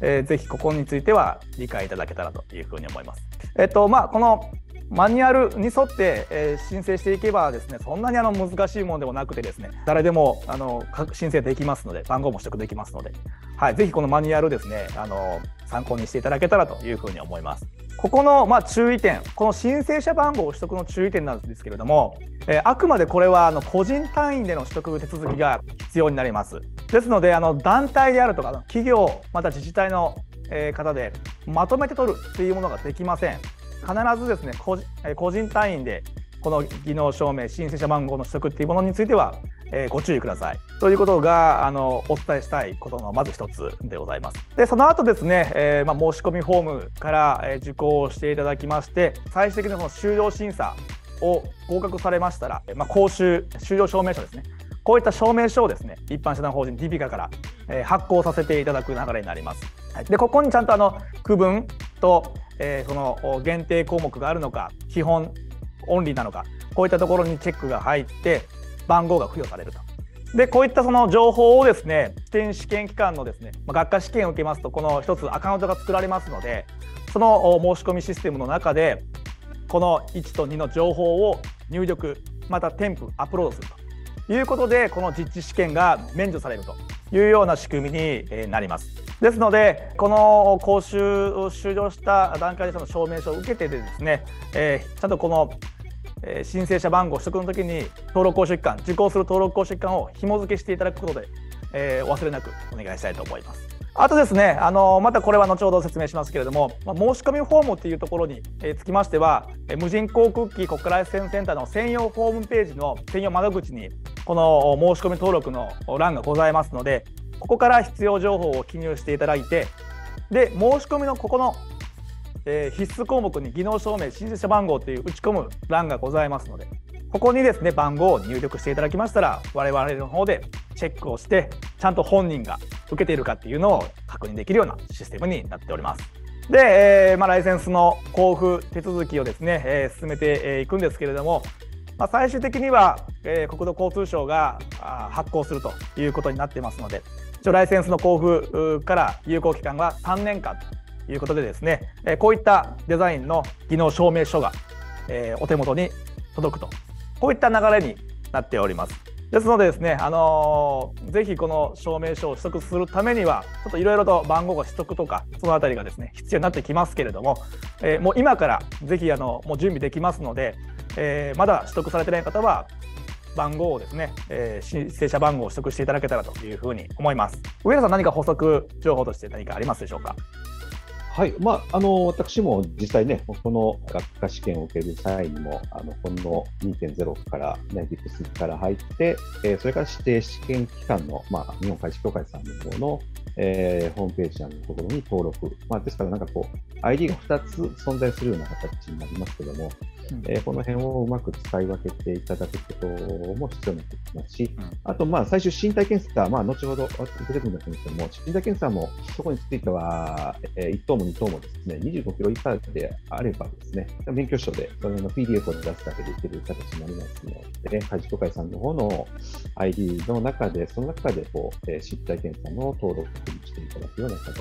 えー、ぜひここについては理解いただけたらというふうに思います。えっとまあ、このマニュアルに沿って、えー、申請していけばですねそんなにあの難しいものでもなくてですね誰でもあの申請できますので番号も取得できますので、はい、ぜひこのマニュアルですねあの参考にしていただけたらというふうに思います。ここのま注意点、この申請者番号取得の注意点なんですけれども、え、あくまでこれはあの個人単位での取得手続きが必要になります。ですので、あの団体であるとか、企業、また自治体の方でまとめて取るっていうものができません。必ずですね個人個人単位でこの技能証明申請者番号の取得っていうものについては、えー、ご注意ください。ということがあのお伝えしたいことのまず一つでございます。でその後ですね、えー、まあ、申し込みフォームから、え受講をしていただきまして最終的にその終了審査を合格されましたら、まあ、講習終了証明書ですね。こういった証明書をですね一般社団法人ディビカから、えー、発行させていただく流れになります。はい、でここにちゃんとあの区分と、えー、その限定項目があるのか基本オンリーなのかこういったところにチェックが入って番号が付与されると。でこういったその情報をですね試験試験機関のですねま学科試験を受けますとこの一つアカウントが作られますのでその申し込みシステムの中でこの1と2の情報を入力また添付アップロードするということでこの実地試験が免除されるというような仕組みになります。ですのでこの講習を終了した段階でその証明書を受けてですね、えー、ちゃんとこのえー、申請者番号取得の時に登録講習機関受講する登録講習機関を紐付けしていただくことで、えー、お忘れなくお願いしたいと思います。あとですね、あのまたこれは後ほど説明しますけれども、まあ、申し込みフォームっていうところに、えー、つきましては、えー、無人航空機国家ライセンセンターの専用ホームページの専用窓口に、この申し込み登録の欄がございますので、ここから必要情報を記入していただいて、で、申し込みのここのえー、必須項目に技能証明申請者番号という打ち込む欄がございますのでここにですね番号を入力していただきましたら我々の方でチェックをしてちゃんと本人が受けているかっていうのを確認できるようなシステムになっております。で、えー、まあ、ライセンスの交付手続きをですね、えー、進めていくんですけれどもまあ、最終的には、えー、国土交通省が発行するということになってますので一応ライセンスの交付から有効期間は3年間いうことでですね、え、こういったデザインの技能証明書が、え、お手元に届くとこういった流れになっております。ですのでですね、あのー、ぜひこの証明書を取得するためには、ちょっといろいろと番号が取得とか、そのあたりがですね、必要になってきますけれども、えー、もう今からぜひあのもう準備できますので、えー、まだ取得されてない方は、番号をですね、えー、申請者番号を取得していただけたらというふうに思います。上田さん、何か補足情報として何かありますでしょうか？はい、まあ、あの私も実際ね、この学科試験を受ける際にも、あのほんの2.0からね、ディプスから入って、えー、それから指定試験機関の、まあ、日本開示協会さんの方の、えー、ホームページのところに登録、まあ、ですからなんかこう、ID が2つ存在するような形になりますけども、うん、えー、この辺をうまく使い分けていただくことも必要になってきますし、うん、あと、まあ、最終身体検査、まあ、後ほど出てくるんですけども、身体検査もそこについては、えー、1等も2等もですね、25キロ以下であればですね、免許証でそれの PDF を出すだけでいける形になりますので、ね、開示協会さんの方の ID の中で、その中でこう、えー、身体検査の登録していただくような形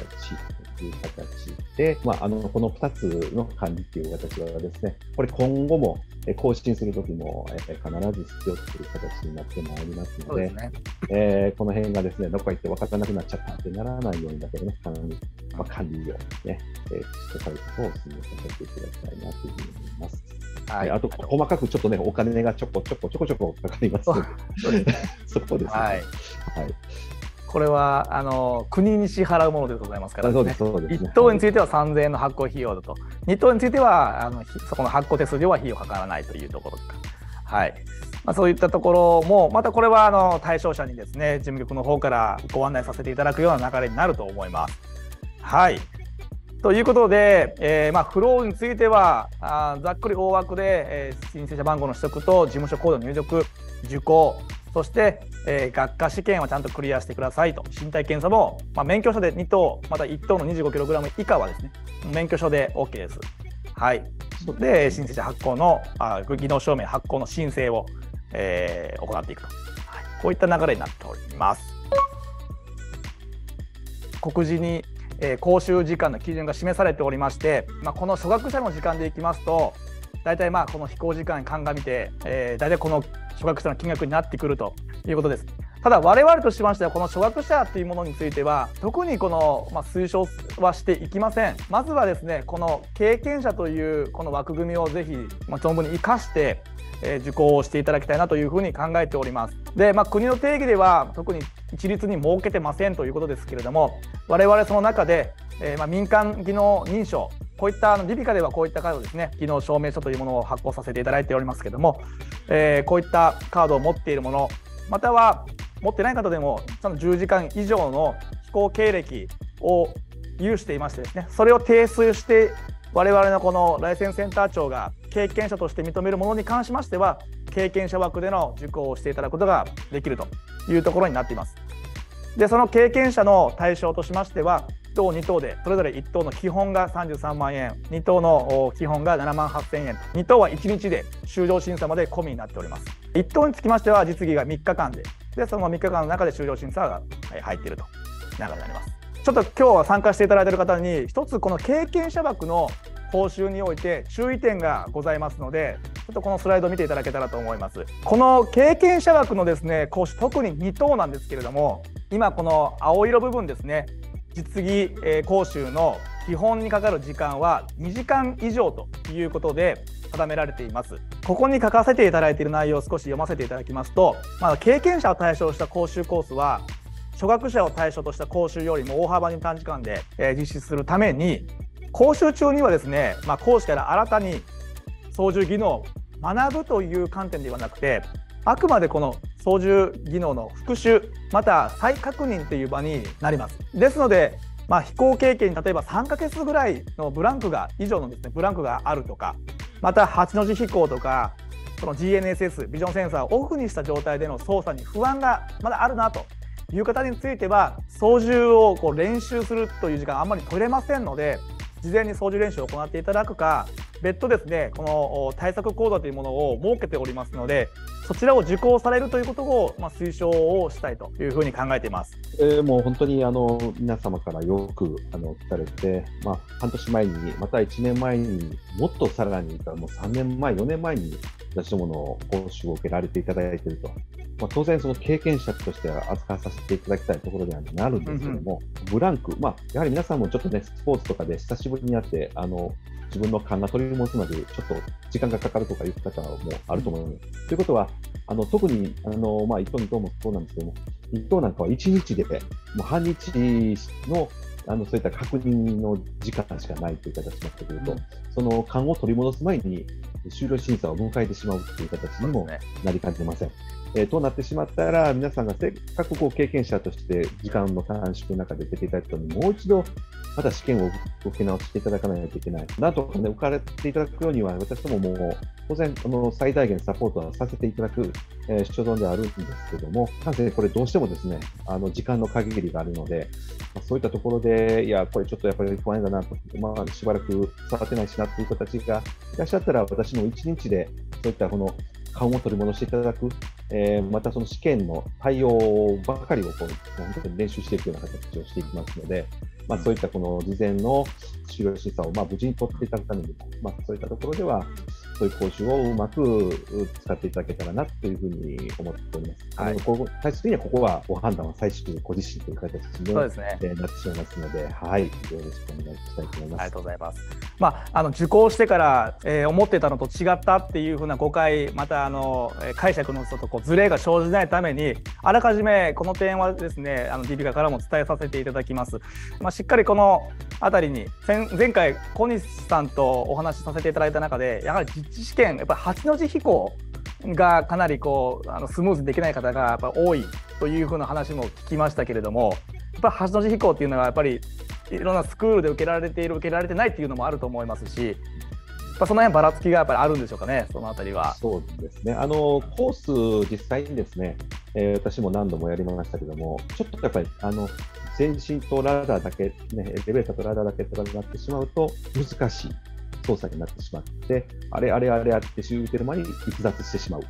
という形で、まあ、あのこの2つの管理という形はですね、これ今後も更新するときも、えー、必ず必要とする形になってまいりますので、でね。えー、この辺がですね、どこか行って分からなくなっちゃったってならないようにだけでね、管理,、まあ、管理をね、えー、しっかりと進めさせていただきたいなというふうに思います。はい、あと細かくちょっとね、お金がちょこちょこちょこちょこかかりますので、そ こですね。はい、はいこれはあの国に支払うものでございますから、ね、ね。1等については3000円の発行費用だと、2等についてはあのそこの発行手数料は費用かからないというところか。はい。まあ、そういったところも、またこれはあの対象者にですね事務局の方からご案内させていただくような流れになると思います。はい。ということで、えーまあ、フローについてはあざっくり大枠で、えー、申請者番号の取得と事務所コードの入力受講そして、えー、学科試験はちゃんとクリアしてくださいと身体検査も、まあ、免許証で2等また1等の 25kg 以下はですね免許証で OK です。はい、で申請者発行のあ技能証明発行の申請を、えー、行っていくと、はい、こういった流れになっております。告示に、えー、講習時間の基準が示されておりまして、まあ、この初学者の時間でいきますと大体まあこの飛行時間鑑みて、えー、大体この初学者の金額になってくるということです。ただ我々としましてはこの初学者というものについては特にこの、まあ、推奨はしていきませんまずはですねこの経験者というこの枠組みをぜひ、まあ、存分に生かしてえ受講をしていただきたいなというふうに考えております。で、まあ、国の定義では特に一律に設けてませんということですけれども我々その中で、えー、ま民間技能認証こういったあのリビカではこういったカードですね、機能証明書というものを発行させていただいておりますけれども、えー、こういったカードを持っているもの、または持ってない方でも、その10時間以上の飛行経歴を有していましてですね、それを提出して、我々のこのライセンスセンター長が経験者として認めるものに関しましては、経験者枠での受講をしていただくことができるというところになっています。で、その経験者の対象としましては、等2等でそれぞれ1等の基本が33万円。2等の基本が7万8000円。2等は1日で終了審査まで込みになっております。1等につきましては実技が3日間で。でその3日間の中で終了審査が入っていると流れになります。ちょっと今日は参加していただいている方に一つこの経験者枠の報酬において注意点がございますのでちょっとこのスライドを見ていただけたらと思います。この経験者枠のですね講師特に2等なんですけれども今この青色部分ですね実技、えー、講習の基本にかかる時間は2時間以上ということで定められています。ここに書かせていただいている内容を少し読ませていただきますと、まあ、経験者を対象とした講習コースは初学者を対象とした講習よりも大幅に短時間で、え、実施するために講習中にはですね、まあ、講師から新たに操縦技能を学ぶという観点ではなくてあくまでこの操縦技能の復習また再確認という場になります。ですので、まあ、飛行経験に例えば3ヶ月ぐらいのブランクが以上のですねブランクがあるとかまた8の字飛行とかその GNSS ビジョンセンサーをオフにした状態での操作に不安がまだあるなという方については操縦をこう練習するという時間あんまり取れませんので事前に操縦練習を行っていただくか別途ですねこの対策講座というものを設けておりますのでそちらを受講されるということを、まあ、推奨をしたいというふうに考えています。えー、もう本当にあの皆様からよくあの聞かれて、まあ、半年前に、また1年前に、もっとさらにもう3年前、4年前に私どもの講習を受けられていただいていると、まあ、当然、その経験者としては扱わさせていただきたいところではなるんですけども、うんうん、ブランク、まあ、やはり皆さんもちょっとね、スポーツとかで久しぶりに会って、あの自分の勘が取り戻すまでちょっと時間がかかるとかいう方もあると思います。うん、ということは、あの特にあの、まあ、1等、2等もそうなんですけども、1等なんかは1日で、もう半日のあのそういった確認の時間しかないという形になってくると、うん、その勘を取り戻す前に終了審査を迎えてしまうという形にもなりかねません。えー、となってしまったら、皆さんがせっかくこう経験者として時間の短縮の中で出ていただいたのに、もう一度また試験を受け直していただかないといけない。なんとかね、受かれていただくようには、私どもも当然、あの最大限サポートはさせていただく、えー、所存ではあるんですけども、なんせこれどうしてもですね、あの時間の限りがあるので、まあ、そういったところで、いや、これちょっとやっぱり不安だなと、まあ、しばらく触ってないしなという形がいらっしゃったら、私も1日でそういったこの勘を取り戻していただく、えー、またその試験の対応ばかりをこう練習していくような形をしていきますので、まあ、そういったこの事前の終了審査をまあ無事に取っていただくために、まあ、そういったところでは、そういう講習をうまく使っていただけたらなというふうに思っております。はい、あのここ最終的にはここはご判断は最終的にご自身という形でそうですね、えー、なってしまいますので、はい、よろしくお願いしたいと思います。ありがとうございます。まあ、あの受講してから、えー、思ってたのと違ったっていうふうな誤解、またあの解釈のちょっとこうズレが生じないために、あらかじめこの点はですね、あの DB カからも伝えさせていただきます。まあ、しっかりこの辺りに前回小西さんとお話しさせていただいた中で、やはり実地試験やっぱり八の字飛行がかなりこうあのスムーズにできない方がやっぱ多いというふうな話も聞きましたけれどもやっぱ8の字飛行っていうのはやっぱりいろんなスクールで受けられている受けられてないっていうのもあると思いますしやその辺ばらつきがやっぱりあるんでしょうかね、そのあたりは。そうですね、あのコース、実際にですね、えー、私も何度もやりましたけども、ちょっとやっぱりあの全身とラダーだけ、ね、エレベーターとラダーだけとかになってしまうと難しい。操作になってしまって、あれあれあれあってシューてる間に逸脱してしまう。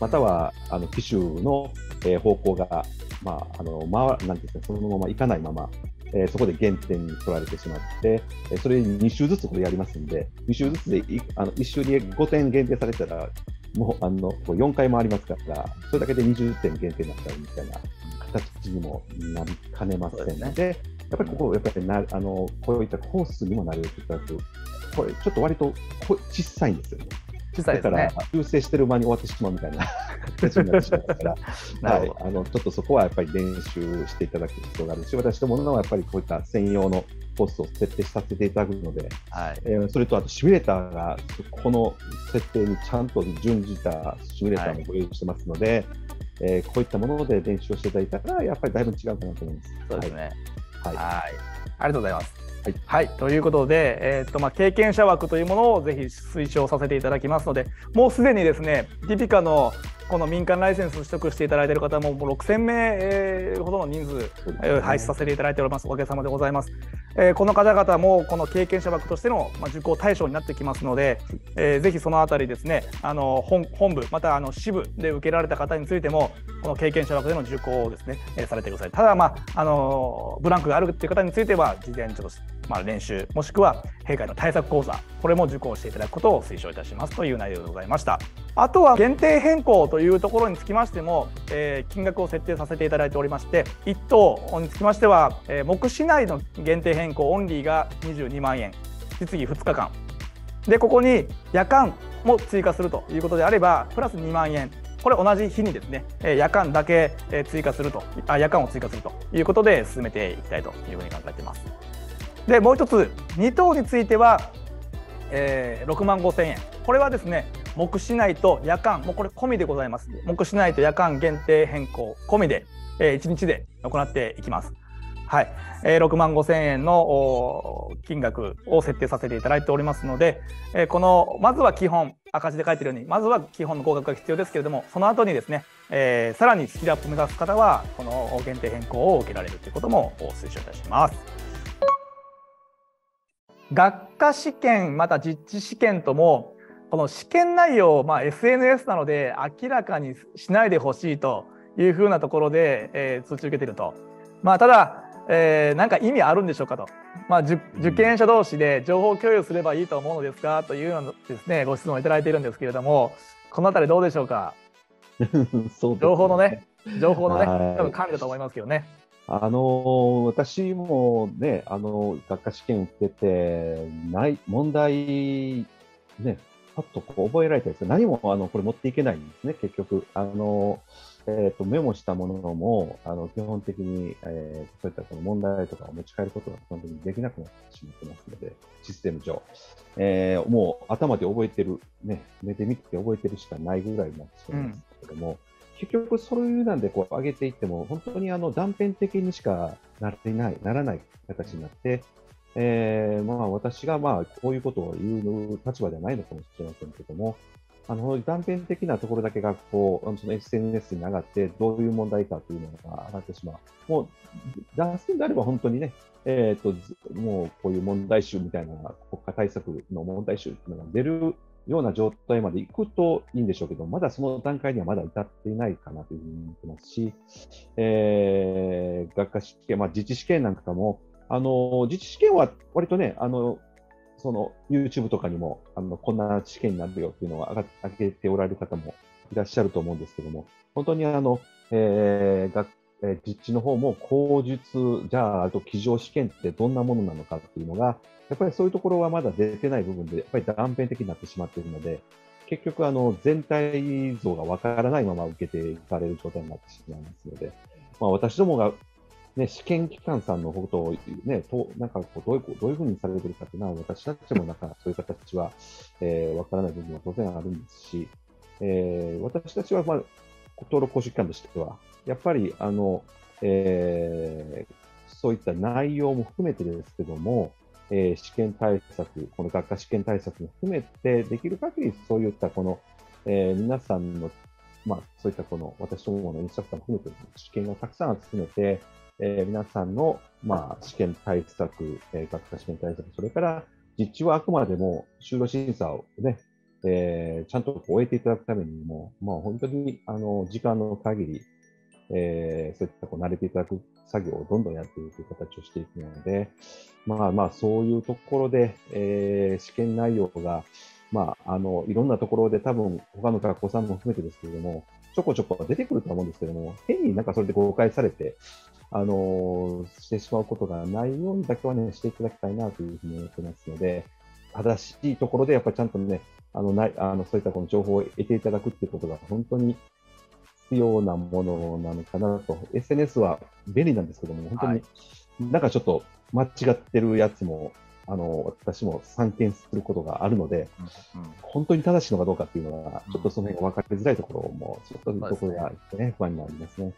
または、あの機種の、えー、方向が、まあ、あの、まあ、なんていうんですか、そのままいかないまま、えー、そこで減点に取られてしまって、えー、それに2周ずつこれやりますんで、2周ずつでいあの1周に5点減点されたら、もうあの4回回りますから、それだけで20点減点になっちゃうみたいな形にもなりかねませんので、やっぱりここ、やっぱりなあのこういったコースにもなるべく、これ、ちょっと割と小さいんですよね。小さいですね。だから、修正してる間に終わってしまうみたいな 形になってしまうから、はい、あのちょっとそこはやっぱり練習していただく必要があるし、私どものはやっぱりこういった専用のコースを設定させていただくので、はいえー、それとあとシミュレーターがこの設定にちゃんと準じたシミュレーターもご用意してますので、はい、えー、こういったもので練習をしていただいたら、やっぱりだいぶ違うかなと思います。そうですね。はい。はいありがとうございます。はい、はい、ということで、えーとまあ、経験者枠というものをぜひ推奨させていただきますので、もうすでにですね、ティピカのこの民間ライセンス取得していただいている方ももう6000名ほどの人数、え配出させていただいております。おかげさまでございます。えー、この方々もこの経験者枠としての、まあ、受講対象になってきますので、えー、ぜひそのあたりですね、あの本本部、またあの支部で受けられた方についても、この経験者枠での受講をですね、えー、されてください。ただ、まああのブランクがあるという方については、事前にちょっと、まあ、練習、もしくは閉会の対策講座、これも受講していただくことを推奨いたしますという内容でございました。あとは限定変更というところにつきましても、えー、金額を設定させていただいておりまして1等につきましては、えー、目視内の限定変更オンリーが22万円。実技2日間。でここに夜間も追加するということであればプラス2万円。これ同じ日にですね夜間だけ追加するとあ夜間を追加するということで進めていきたいというふうに考えています。でもう一つ2等については、えー、6万5千円これはですね目視内と夜間、もうこれ込みでございます。目視内と夜間限定変更込みで、えー、1日で行っていきます。はい、えー、6万5千円の金額を設定させていただいておりますので、えー、このまずは基本赤字で書いてるようにまずは基本の合格が必要ですけれどもその後にですね、えー、さらにスキルアップ目指す方はこの限定変更を受けられるということも推奨いたします。学科試験また実地試験ともこの試験内容を、まあ、SNS なので明らかにしないでほしいというふうなところで、えー、通知を受けていると。まあ、ただ、えー、なんか意味あるんでしょうかと、まあ、受験者同士で情報共有すればいいと思うのですかというようなですねご質問をいただいているんですけれどもこのあたりどうでしょうか？ね、情報のね情報のね多分管理だと思いますけどね。あの私もね、あの学科試験受けて、ない問題、ね、パッとこう覚えられたりする、何もあのこれ持っていけないんですね、結局。あのえーと、メモしたものもあの基本的に、えー、そういったこの問題とかを持ち帰ることが基本的にできなくなってしまってますので、システム上。えー、もう頭で覚えてる、ね、目で見て覚えてるしかないぐらいになってしまいますけども、結局そういうなんでこう上げていっても、本当にあの断片的にしかなっていない、ならない形になって、えー、まあ私がまあこういうことを言う立場ではないのかもしれませんけども、あの断片的なところだけがこうその SNS に上がって、どういう問題かというのが上がってしまう。もう、男性であれば本当にね、えーと、もうこういう問題集みたいな国家対策の問題集っていうのが出るような状態まで行くといいんでしょうけど、まだその段階にはまだ至っていないかなというふうに思ってますし、えー、学科試験、まあ、自治試験なんかも、あの自治試験は割とね、あのその YouTube とかにもあのこんな試験になるよっていうのを上げておられる方もいらっしゃると思うんですけども、本当にあの、えー、学え実地の方も口述、じゃあ、あと机上試験ってどんなものなのかっていうのが、やっぱりそういうところはまだ出てない部分で、やっぱり断片的になってしまっているので、結局、あの、全体像がわからないまま受けていかれる状態になってしまいますので、まあ、私どもが、ね、試験機関さんのことを、ね、となんかこうどういうどういうふうにされてるかっていうのは、私たちもなんかそういう形は、えー、わからない部分は当然あるんですし、えー、私たちは、まあ、登録公式機関としては、やっぱり、あの、えー、そういった内容も含めてですけども、えー、試験対策、この学科試験対策も含めて、できる限りそういったこの、えー、皆さんの、まあ、そういったこの私どものインストラクターも含めて試験をたくさん集めて、えー、皆さんの、まあ、試験対策、えー、学科試験対策、それから実地はあくまでも就労審査をね、えー、ちゃんと終えていただくためにも、まあ、本当にあの時間の限り、えー、そういったこう慣れていただく作業をどんどんやっていく形をしていくので、まあまあそういうところで、えー、試験内容が、まあ、あのいろんなところで多分他の学校さんも含めてですけれども、ちょこちょこ出てくると思うんですけれども、変になんかそれで誤解されて、あのしてしまうことがないようにだけはね、していただきたいなというふうに思ってますので、正しいところでやっぱりちゃんとね、あのないあのそういったこの情報を得ていただくっていうことが本当に要なものなのかなと。SNS は便利なんですけども、本当に、なんかちょっと間違ってるやつも、あの、私も散見することがあるので、うんうん、本当に正しいのかどうかっていうのが、ちょっとその辺が分かりづらいところも、ちょっとところがね、不安になりますね。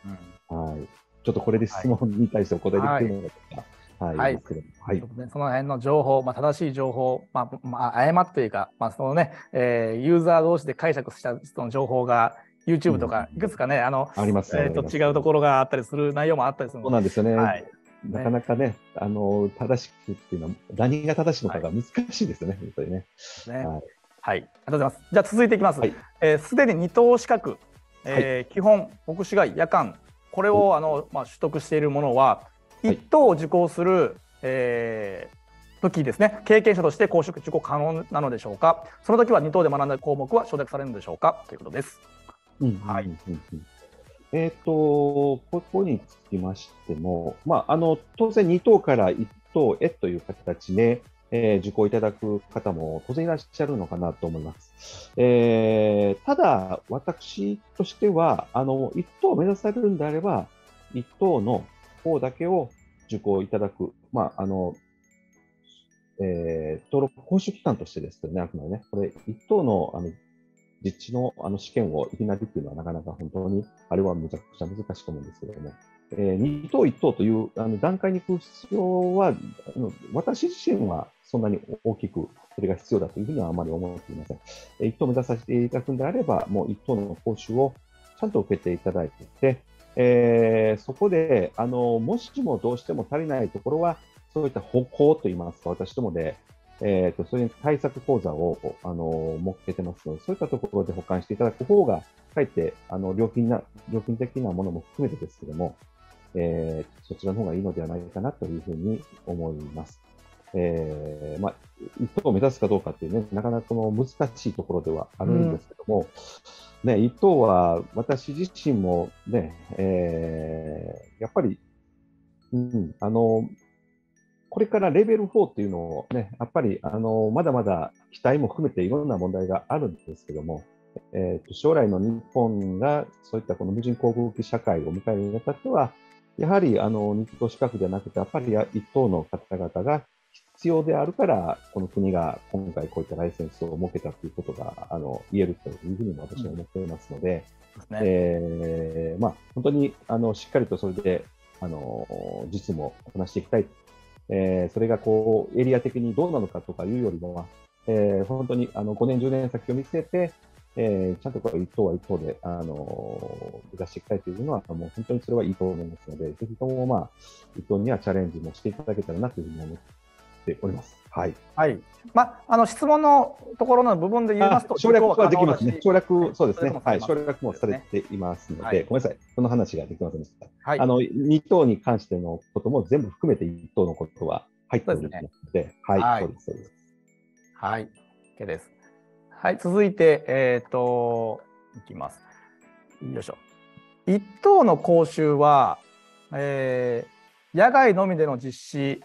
うん、はい。ちょっとこれで質問に対してお答えできるのかとか、はい、はい、はい、その辺の情報、まあ、正しい情報、まあまあ、誤っていうか、まあそのねえー、ユーザー同士で解釈したその情報が YouTube とか、いくつかね、あの、あります、えー、と違うところがあったりする内容もあったりするそうなんですよね。はい、なかなかね、あの正しくっていうのは、何が正しいのかが難しいですよね、本当にね。ね。はい、はい、ありがとうございます。じゃあ続いていきます。す、はい、えー、で、に二等資格、えー、基本、目視外、夜間、これをあの、まあ、取得しているものは、一等を受講する、はい、えー時ですね、経験者として公職受講可能なのでしょうか、その時は2等で学んだ項目は承諾されるのでしょうか。ということです。はい。えっ、と、ここにつきましても、まあ、あの、当然2等から1等へという形で、えー、受講いただく方も当然いらっしゃるのかなと思います。えー、ただ、私としては、あの、1等を目指されるんであれば、1等の方だけを受講いただく。まあ、あの、えー、登録講習機関としてですけどね、あくまでね、これ、1等のあの実地のあの試験をいきなりっていうのはなかなか本当に、あれはむちゃくちゃ難しいと思うんですけども、えー、2等、1等というあの段階に行く必要は、あの私自身はそんなに大きくそれが必要だというふうにはあまり思っていません。えー、1等目指させていただくんであれば、もう1等の講習をちゃんと受けていただいて、えー、そこであのもしもどうしても足りないところは、そういった歩行といいますか、私どもでえーと、それに対策講座をあの設けてますので、そういったところで保管していただく方が、かえってあの料金な料金的なものも含めてですけども、えー、そちらの方がいいのではないかなというふうに思います。えーまあ、一等を目指すかどうかっていうね、なかなかの難しいところではあるんですけども、うん、ね、一等は私自身もね、えー、やっぱり、うん、あの、これからレベル4っていうのをね、やっぱりあのまだまだ期待も含めていろんな問題があるんですけども、えー、と将来の日本がそういったこの無人航空機社会を迎えるにあたっては、やはりあの日等資格ではなくて、やっぱり一等の方々が必要であるから、この国が今回こういったライセンスを設けたということがあの言えるというふうにも私は思っていますので、えまあ、本当にあのしっかりとそれであの実務をこなしていきたいえー、それがこうエリア的にどうなのかとかいうよりもは、えー、本当にあの5年、10年先を見据えて、えー、ちゃんとこう一等は一等で、あの目指していきたいというのは、もう本当にそれはいいと思いますので、ぜひとも、まあ、一等にはチャレンジもしていただけたらなというふうに思っております。はい。はい。まあ、あの質問のところの部分で言いますと、省略はできますね。省略、そうですね。はい。省略もされていますので、ごめんなさい。その話ができませんでした。はい。あの、2等に関してのことも全部含めて1等のことは入っておりますので、はい。そうです、そうです。はい。OK です。はい。続いて、えっ、と、いきます。よいしょ。1等の講習は、えー、野外のみでの実施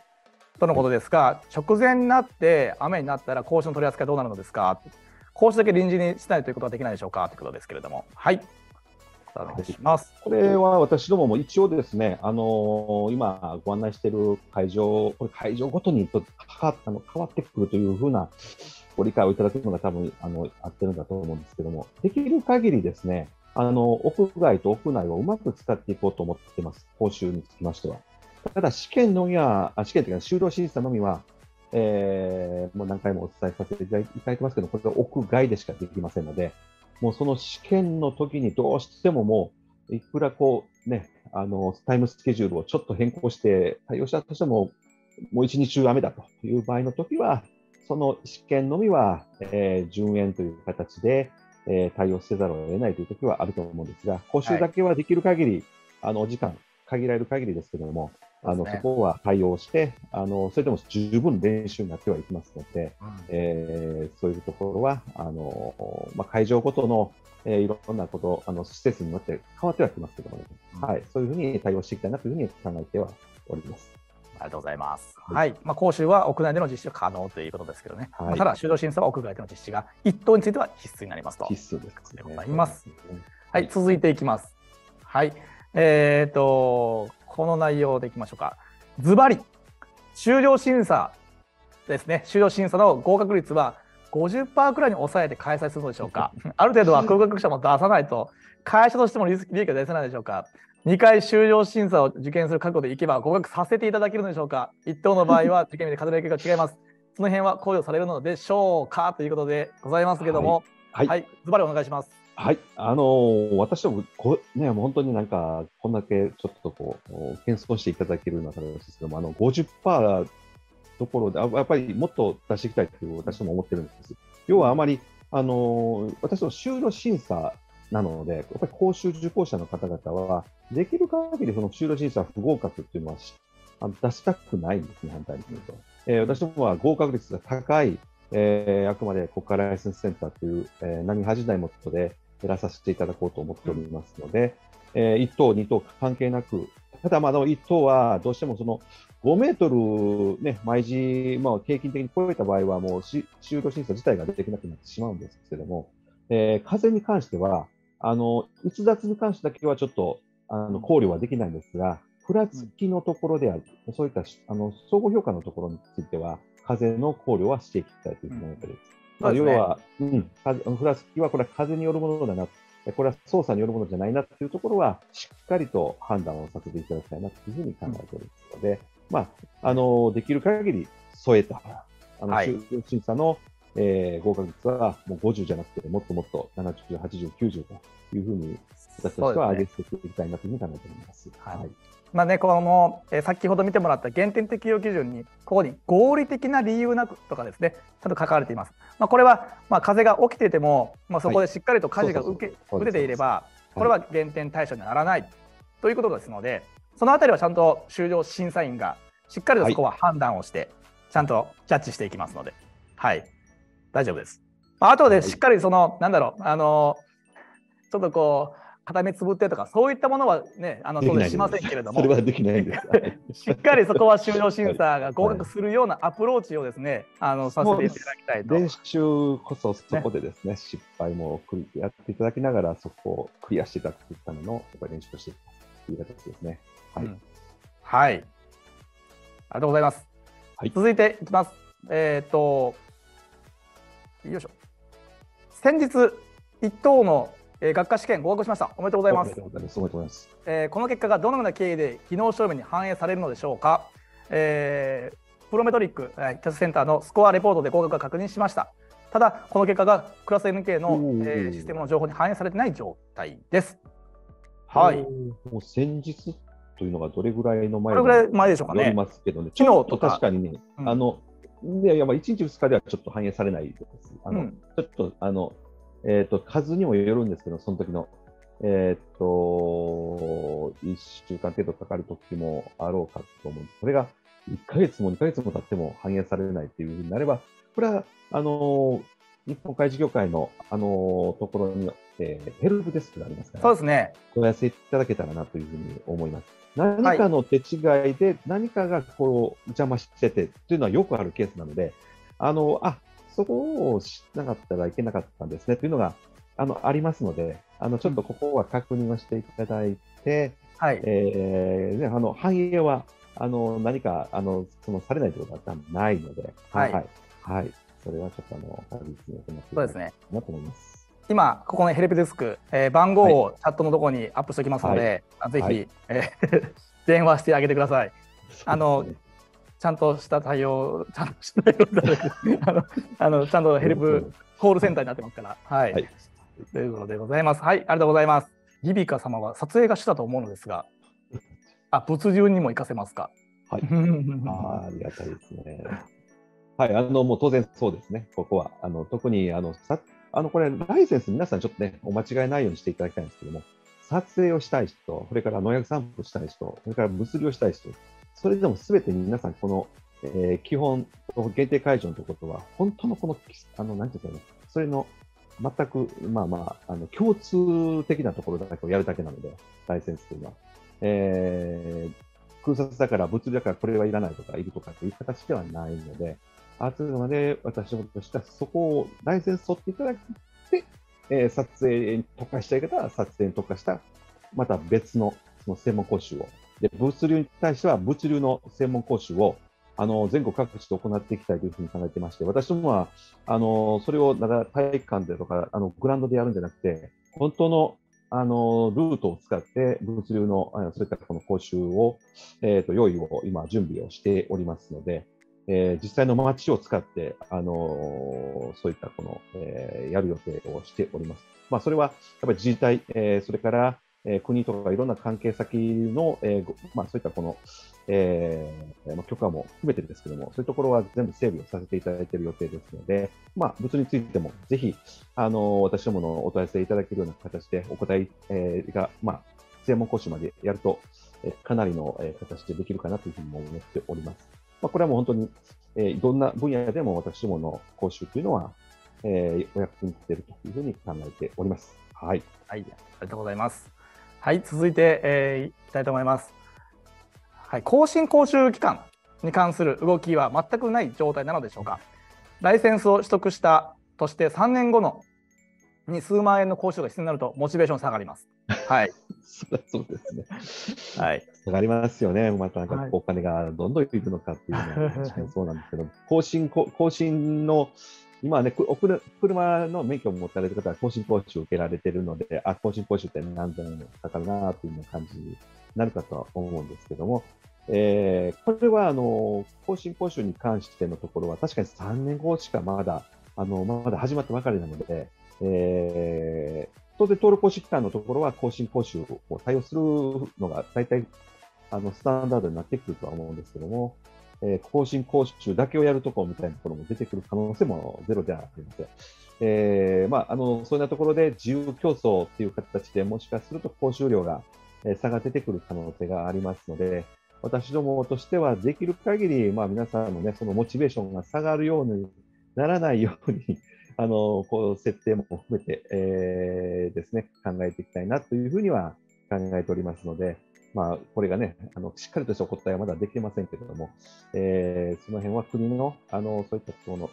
とのことですが、直前になって雨になったら講習の取り扱いどうなるのですか？講習だけ臨時にしないということはできないでしょうか？ということですけれども。はい。お願いします。これは私どもも一応ですね、あのー、今ご案内している会場、これ会場ごとにとあの変わってくるというふうなご理解をいただくのが多分あの合ってるんだと思うんですけども、できる限りですね、あの屋外と屋内をうまく使っていこうと思ってます、講習につきましては。ただ、試験のみは、あ試験というか、就労審査のみは、えー、もう何回もお伝えさせていただいてますけど、これは屋外でしかできませんので、もうその試験の時にどうしてももう、いくらこうね、あの、タイムスケジュールをちょっと変更して対応したとしても、もう一日中雨だという場合の時は、その試験のみは、えー、順延という形で、えー、対応せざるを得ないという時はあると思うんですが、講習だけはできる限り、はい、あの、お時間、限られる限りですけれども、あの、そこは対応して、あの、それでも十分練習になってはいきますので、うん、えー、そういうところは、あの、まあ、会場ごとの、えー、いろんなこと、あの、施設によって変わってはきますけどもね、うん、はい、そういうふうに対応していきたいなというふうに考えてはおります。ありがとうございます。はい、まあ、講習は屋内での実施は可能ということですけどね。はい、まあ、ただ、就労審査は屋外での実施が一等については必須になりますと。必須です、ね。でございます。はい、続いていきます。はい、えっ、ー、と、この内容でいきましょうか。ズバリ、終了審査ですね、終了審査の合格率は50%くらいに抑えて開催するのでしょうか。ある程度は合格者も出さないと、会社としても利益が出せないでしょうか。2回終了審査を受験する覚悟でいけば合格させていただけるのでしょうか。1等の場合は 受験日で課題が違います。その辺は考慮されるのでしょうかということでございますけども、はい、はい、ズバリお願いします。はい、あのー、私もこ、ね、本当になんか、こんだけちょっとこう、謙遜していただけるような形ですけども、あの、50%ところであ、やっぱりもっと出していきたいという私も思ってるんです。要はあまり、あのー、私の就労審査なので、やっぱり講習受講者の方々は、できる限りその就労審査不合格っていうのはあの出したくないんですね、反対に言うと。えー、私どもは合格率が高い、えー、あくまで国家ライセンスセンターという、えー、何恥じないもとで、減らさせていただこうと思っておりますので、えー、1等、2等関係なく、ただ、まだ1等はどうしてもその5メートル、ね、毎時、まあ、平均的に超えた場合は、もうし就労審査自体ができなくなってしまうんですけれども、えー、風に関しては、あの逸脱に関してだけはちょっとあの考慮はできないんですが、ふらつきのところである、そういったあの総合評価のところについては、風の考慮はしていきたいというふうに思っております。まあ、要は、うん、フラスキはこれは風によるものだな、これは操作によるものじゃないなというところは、しっかりと判断をさせていただきたいなというふうに考えておりますので、まあ、あのできる限り添えた、あの、はい、審査のえー合格率はもう50じゃなくて、もっともっと70、80、90というふうに、私たちは上げていきたいなというふうに考えております。はいまあね、この、えー先ほど見てもらった減点適用基準に、ここに合理的な理由なくとかですね、ちゃんと書かれています。まあ、これは、まあ、風が起きていても、まあ、そこでしっかりと火事が受けそう受けていれば、い。これは減点対象にはならない。ということですので、そのあたりはちゃんと修了審査員がしっかりとそこは判断をして、ちゃんとジャッジしていきますので、はい、大丈夫です。まあ、あとでしっかりその、なんだろう、あのちょっとこう、片目つぶってとか、そういったものはね、あの当然しませんけれどもそれ、はできないんです。は いしっかりそこは修了審査が合格するようなアプローチをですね、あのさせていただきたいと。練習こそそこでですね、失敗もクリやっていただきながら、そこをクリアしていただくためのやっぱり練習をしていいう形ですね。はい。うんはい。ありがとうございます。はい続いていきます。えっ、と、よいしょ。先日、一等の、えー学科試験合格しました。おめでとうございます。おめで。とうございます。えーこの結果がどのような経緯で機能証明に反映されるのでしょうか、えープロメトリック、えーテストセンターのスコアレポートで合格が確認しました。ただこの結果がクラス NK の、えーシステムの情報に反映されてない状態です。はい。もう先日というのがどれぐらいの前これぐらい前でしょうかよりねますけどね、昨日とか。確かにね、うん。あの、いやいや、まあ、1日、2日ではちょっと反映されないです。あの、うん。ちょっと、あの、えっ、と、数にもよるんですけど、その時の、えっ、と、1週間程度かかる時もあろうかと思うんです。それが1ヶ月も2ヶ月も経っても反映されないっていうふうになれば、これは、あの日本海事業界の、あのところに、えーヘルプデスクがありますから、そうですね問い合わせいただけたらなというふうに思います。何かの手違いで、何かがこう邪魔しててっていうのはよくあるケースなので、あのあそこを知らなかったらいけなかったんですねというのがあのありますので、あのちょっとここは確認をしていただいて、はい、えーね、あの反映はあの何かあのそのされないということは多分ないので、はい。はい、はい。それはちょっとあの確実に行っていそうですねただきたいなと思います。今ここのヘルプデスク、えー番号をチャットのところにアップしておきますので、あぜひ、はい。えー 電話してあげてください。あのちゃんとした対応、ちゃんとした対応あのあのちゃんとヘルプコールセンターになってますから。はい。はいということでございます。はい、ありがとうございます。ギビカ様は撮影がしたと思うのですが、あ、物流にも活かせますか。はい あーありがたいですね。はい、あのもう当然そうですね、ここは。あの特にあのさあのこれ、ライセンス、皆さんちょっとね、お間違いないようにしていただきたいんですけども、撮影をしたい人、それから農薬散布したい人、それから物流をしたい人、それでもすべて皆さん、この、えー基本、限定解除のところは、本当のこの、あのなんていうかね、それの全く、まあまあ、あの共通的なところだけをやるだけなので、ライセンスというのは。えー空撮だから物理だからこれはいらないとかいるとかという形ではないので、あくまで私どもとしてはそこをライセンス取っていただいて、えー撮影に特化したい方は撮影に特化した、また別のその専門講習を。で、物流に対しては物流の専門講習をあの全国各地で行っていきたいというふうに考えてまして、私どもはあのそれを体育館でとかあのグラウンドでやるんじゃなくて、本当のあのルートを使って物流の、そういったこの講習を、えー、と用意を今、準備をしておりますので、えー実際の街を使って、あのーそういったこの、えーやる予定をしております。まあ、それはやっぱり自治体、えーそれから、えー国とかいろんな関係先の、えーまあ、そういったこの、えーまあ、許可も含めてですけども、そういうところは全部整備をさせていただいている予定ですので、まあ、物についてもぜひ、あの私どものお問い合わせいただけるような形でお答え、えーが、まあ、専門講習までやると、えーかなりの、えー形でできるかなというふうに思っております。まあ、これはもう本当に、えーどんな分野でも私どもの講習というのは、えーお役に立てるというふうに考えております。はい。はい、ありがとうございます。はい、続いて、えー、いきたいと思います。はい、更新講習期間に関する動きは全くない状態なのでしょうか。ライセンスを取得したとして3年後のに数万円の講習が必要になるとモチベーション下がります。はい、そうですね。はい、下がりますよね。またなんかはいお金がどんどんいくのかっていうのは確かにそうなんですけど、更新、こ更新の、今はね、おくる車の免許を持たれる方は更新講習を受けられてるので、あ、更新講習って何千円かかるなっていう感じになるかとは思うんですけども、えーこれはあの更新講習に関してのところは確かに3年後しかまだあのまだ始まったばかりなので、えー、当然、登録講師機関のところは更新講習を対応するのが大体あのスタンダードになってくるとは思うんですけども、えー、更新講習だけをやるところみたいなところも出てくる可能性もゼロではありません。えーまあ、あのそういうところで自由競争という形でもしかすると講習量が、え、差が出てくる可能性がありますので、私どもとしてはできる限り、まあ、皆さんの、ね、そのモチベーションが下がるようにならないように あのこう設定も含めて、えー、ですね考えていきたいなというふうには考えておりますので、まあ、これがね、あのしっかりとしたお答えはまだできてませんけれども、えー、その辺は国のあのそういったところの、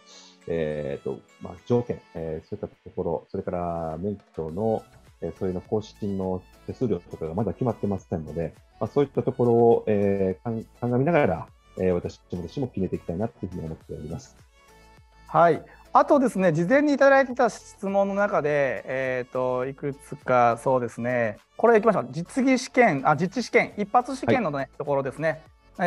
えーとまあ、条件、えー、そういったところ、それから免許の、えー、そういうの更新の手数料とかがまだ決まってませんので、まあ、そういったところを、えー、鑑みながら、えー、私もとしても決めていきたいなというふうに思っております。はい、あとですね、事前にいただいてた質問の中で、えーと、いくつかそうですね、これいきましょう、実技試験、あ実地試験、一発試験のね、はい、ところですね、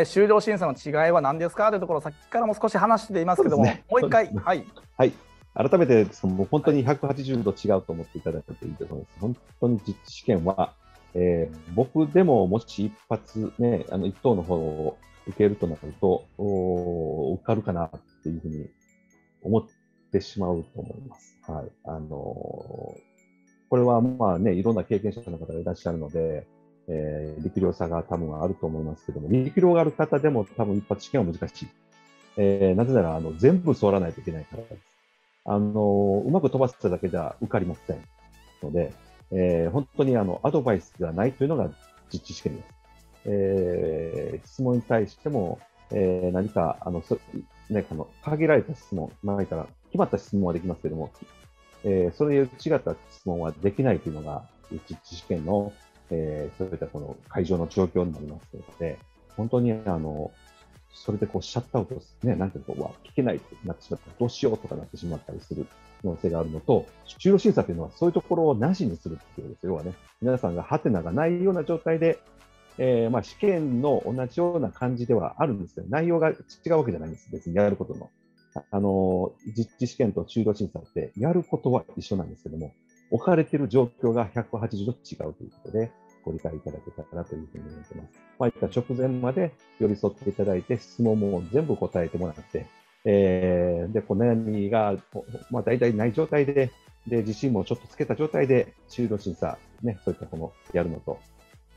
終了審査の違いは何ですか？というところ、さっきからも少し話していますけども、ね、もう一回、はい、はい、改めてもう本当に180度違うと思っていただいていいと思います。本当に実地試験は、えー、僕でももし一発、ね、あの一等の方を受けるとなると、お受かるかなっていうふうに思ってしまうと思います。はい。あの、これはまあね、いろんな経験者の方がいらっしゃるので、えー、力量差が多分あると思いますけども、力量がある方でも多分一発試験は難しい。えー、なぜなら、あの、全部座らないといけないからです。あの、うまく飛ばせただけでは受かりませんので、えー、本当にあの、アドバイスがないというのが実地試験です。えー、質問に対しても、えー、何か、あの、そね、この限られた質問、ないから、決まった質問はできますけども、えー、それより違った質問はできないというのが、実地試験の、えー、そういったこの会場の状況になりますので、本当にあの、それでこうシャットアウトね、なんていうか、わ、聞けないとなってしまった、どうしようとかなってしまったりする可能性があるのと、修了審査というのはそういうところをなしにするっていうです。要はね、皆さんがハテナがないような状態で、えー、まあ試験の同じような感じではあるんですけど、内容が違うわけじゃないんです。別にやることの。あの、実地試験と修了審査ってやることは一緒なんですけども、置かれている状況が180度違うということで、ご理解いただけたらというふうに思ってます。まあ、いった直前まで寄り添っていただいて、質問も全部答えてもらって、えー、で、この悩みが、まあ、大体ない状態で、で、自信もちょっとつけた状態で、中路審査、ね、そういったこの、やるのと、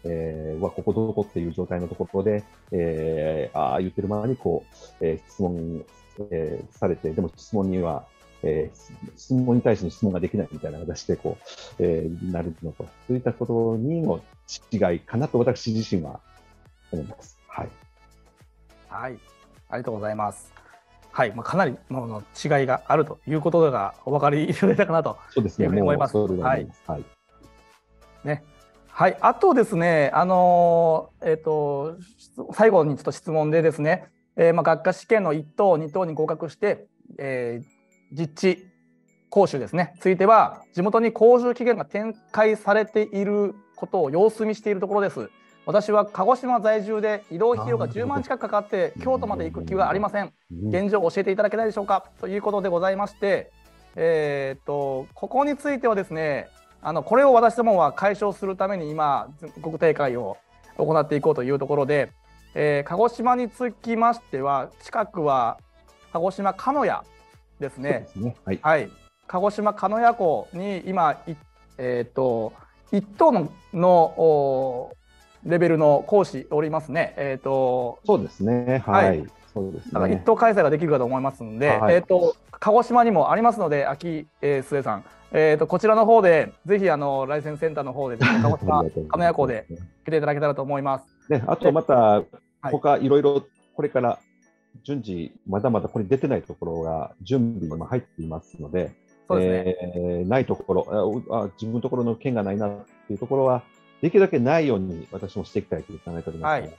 えー、わ、ここどこっていう状態のところで、えー、ああ、言ってる間に、こう、えー、質問えー、されて、でも質問には、えー、質問に対して質問ができないみたいな形でこう、えー、なるのと、そういったことにも違いかなと私自身は思います。はい。はい。ありがとうございます。はい、まあ、かなりの違いがあるということがお分かりいただいたかなとそうですね、思います。はい。はい。ね。はい、あとですね、あのー、えっ、ー、と、最後にちょっと質問でですね、えー、まあ学科試験の1等2等に合格して、えー、実地講習ですね。ついては地元に講習期限が展開されていることを様子見しているところです。私は鹿児島在住で移動費用が10万近くかかって京都まで行く気はありません。現状を教えていただけないでしょうか？ということでございまして、えー、っとここについてはですねあのこれを私どもは解消するために今全国大会を行っていこうというところでえー、鹿児島につきましては近くは鹿児島鹿屋ですね。すねはい、はい、鹿児島鹿屋港に今えっ、ー、と一等ののレベルの講師おりますね。えっ、ー、とそうですね。はい。はい、そうですね。一等開催ができるかと思いますので、はい、えっ、と鹿児島にもありますので、秋、えー、末さん、えっ、とこちらの方でぜひあのライセンスセンターの方で鹿児島 鹿屋港で来ていただけたらと思います。ね、あとまた他いろいろこれから順次、まだまだこれ出てないところが準備にも入っていますので、そうですね。えー、ないところあ、自分のところの件がないなっていうところは、できるだけないように私もしていきたいと考えております、はい、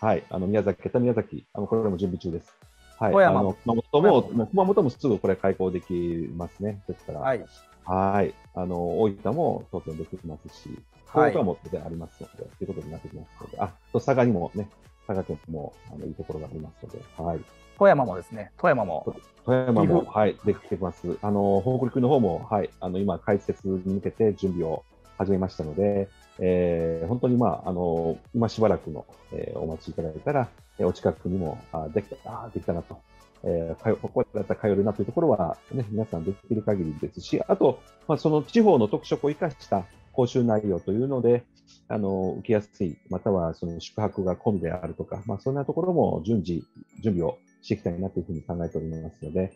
はい、あの宮崎、北宮崎、あのこれも準備中です。はい、あの熊本も、熊本もすぐこれ開校できますね。ですから、はい、はい。あの大分も当然できますし、福岡もでありますので、ということになってきますので、あと佐賀にもね、佐賀県もあのいいところがありますので、はい。富山もですね、富山も。富山も、はい、できてます。あの、北陸の方も、はい、あの、今、開設に向けて準備を始めましたので、えー、本当に、まあ、あの、今しばらくの、えー、お待ちいただいたら、えー、お近くにも、あできた、あできたなと。えー、ここだったら通えるなというところは、ね、皆さんできる限りですし、あと、まあ、その地方の特色を生かした講習内容というので、あの、受けやすい、またはその宿泊が込みであるとか、まあ、そんなところも順次、準備をしていきたいなというふうに考えておりますので、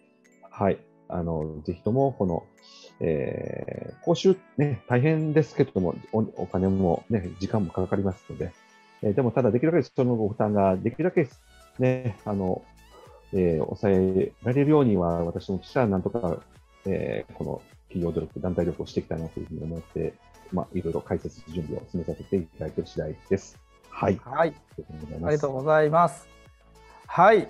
はい。あの、ぜひとも、この、えー、講習ね、大変ですけれどもお、お金もね、時間もかかりますので、えー、でもただできるだけそのご負担ができるだけね、あの、えー、抑えられるようには、私もしたらなんとか、えー、この企業努力、団体力をしていきたいなというふうに思って、まあ、いろいろ解説準備を進めさせていただいている次第です。はい。はい。ありがとうございます。はい。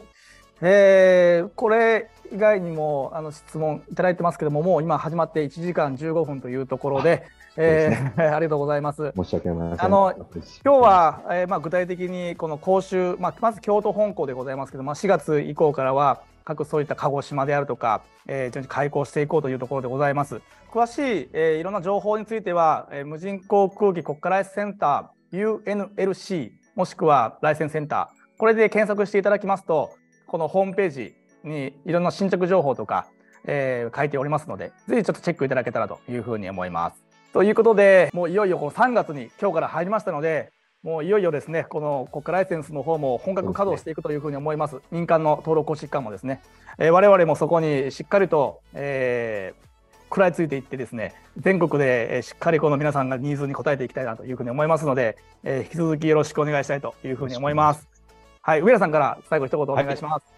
えー、これ以外にもあの質問いただいてますけども、もう今始まって1時間15分というところで、えー、ありがとうございます。申し訳ません。あの今日は、えー、まあ具体的にこの講習、まあまず京都本校でございますけど、まあ4月以降からは各そういった鹿児島であるとか、えー、順次開講していこうというところでございます。詳しい、えー、いろんな情報については、えー、無人航空機国家ライセンセンター UNLC もしくはライセンセンターこれで検索していただきますとこのホームページにいろんな進捗情報とか、えー、書いておりますので、ぜひちょっとチェックいただけたらというふうに思います。ということで、もういよいよこの3月に今日から入りましたので、もういよいよですね、この国家ライセンスの方も本格稼働していくというふうに思います。民間の登録公式機関もですね、えー、我々もそこにしっかりと、えー、食らいついていってですね、全国でしっかりこの皆さんがニーズに応えていきたいなというふうに思いますので、えー、引き続きよろしくお願いしたいというふうに思います。はい、上田さんから最後一言お願いします。はい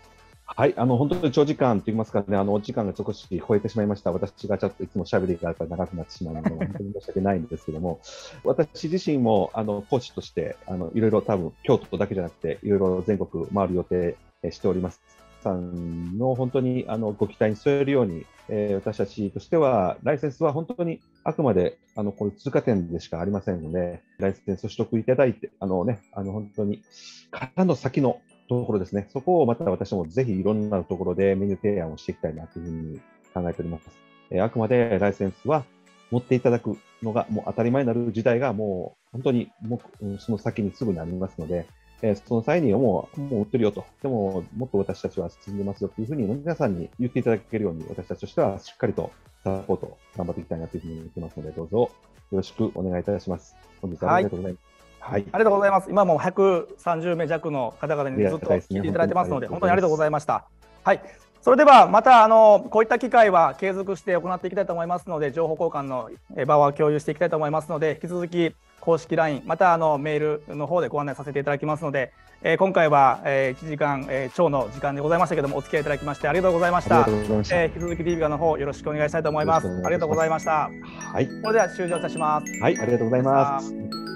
はい、あの本当に長時間といいますかね、あのお時間が少し超えてしまいました。私がちょっといつもしゃべりが長くなってしまうので、本当に申し訳ないんですけども、私自身もあの講師としてあのいろいろ多分京都だけじゃなくて、いろいろ全国回る予定しております。さんの本当にあのご期待に添えるように、えー、私たちとしては、ライセンスは本当にあくまであのこれ通過点でしかありませんので、ライセンスを取得いただいて、あのね、あの本当にからの先のところですね。そこをまた私もぜひいろんなところでメニュー提案をしていきたいなというふうに考えております。えあくまでライセンスは持っていただくのがもう当たり前になる時代がもう本当にもうその先にすぐになりますので、えその際にもう、もう売ってるよと。でも、もっと私たちは進んでますよというふうに皆さんに言っていただけるように、私たちとしてはしっかりとサポート頑張っていきたいなというふうに思ってますので、どうぞよろしくお願いいたします。本日はありがとうございます。はいはい、ありがとうございます。今も130名弱の方々にずっと聞いていただいてますので、本当にありがとうございました。はい。それではまたあのこういった機会は継続して行っていきたいと思いますので、情報交換の場は共有していきたいと思いますので、引き続き公式 LINE、またあのメールの方でご案内させていただきますので、えー、今回は、えー、1時間、えー、超の時間でございましたけども、お付き合いいただきましてありがとうございました。したえー、引き続き DB ガの方よろしくお願いしたいと思います。ありがとうございました。はい。それでは終了いたします。はい、ありがとうございます。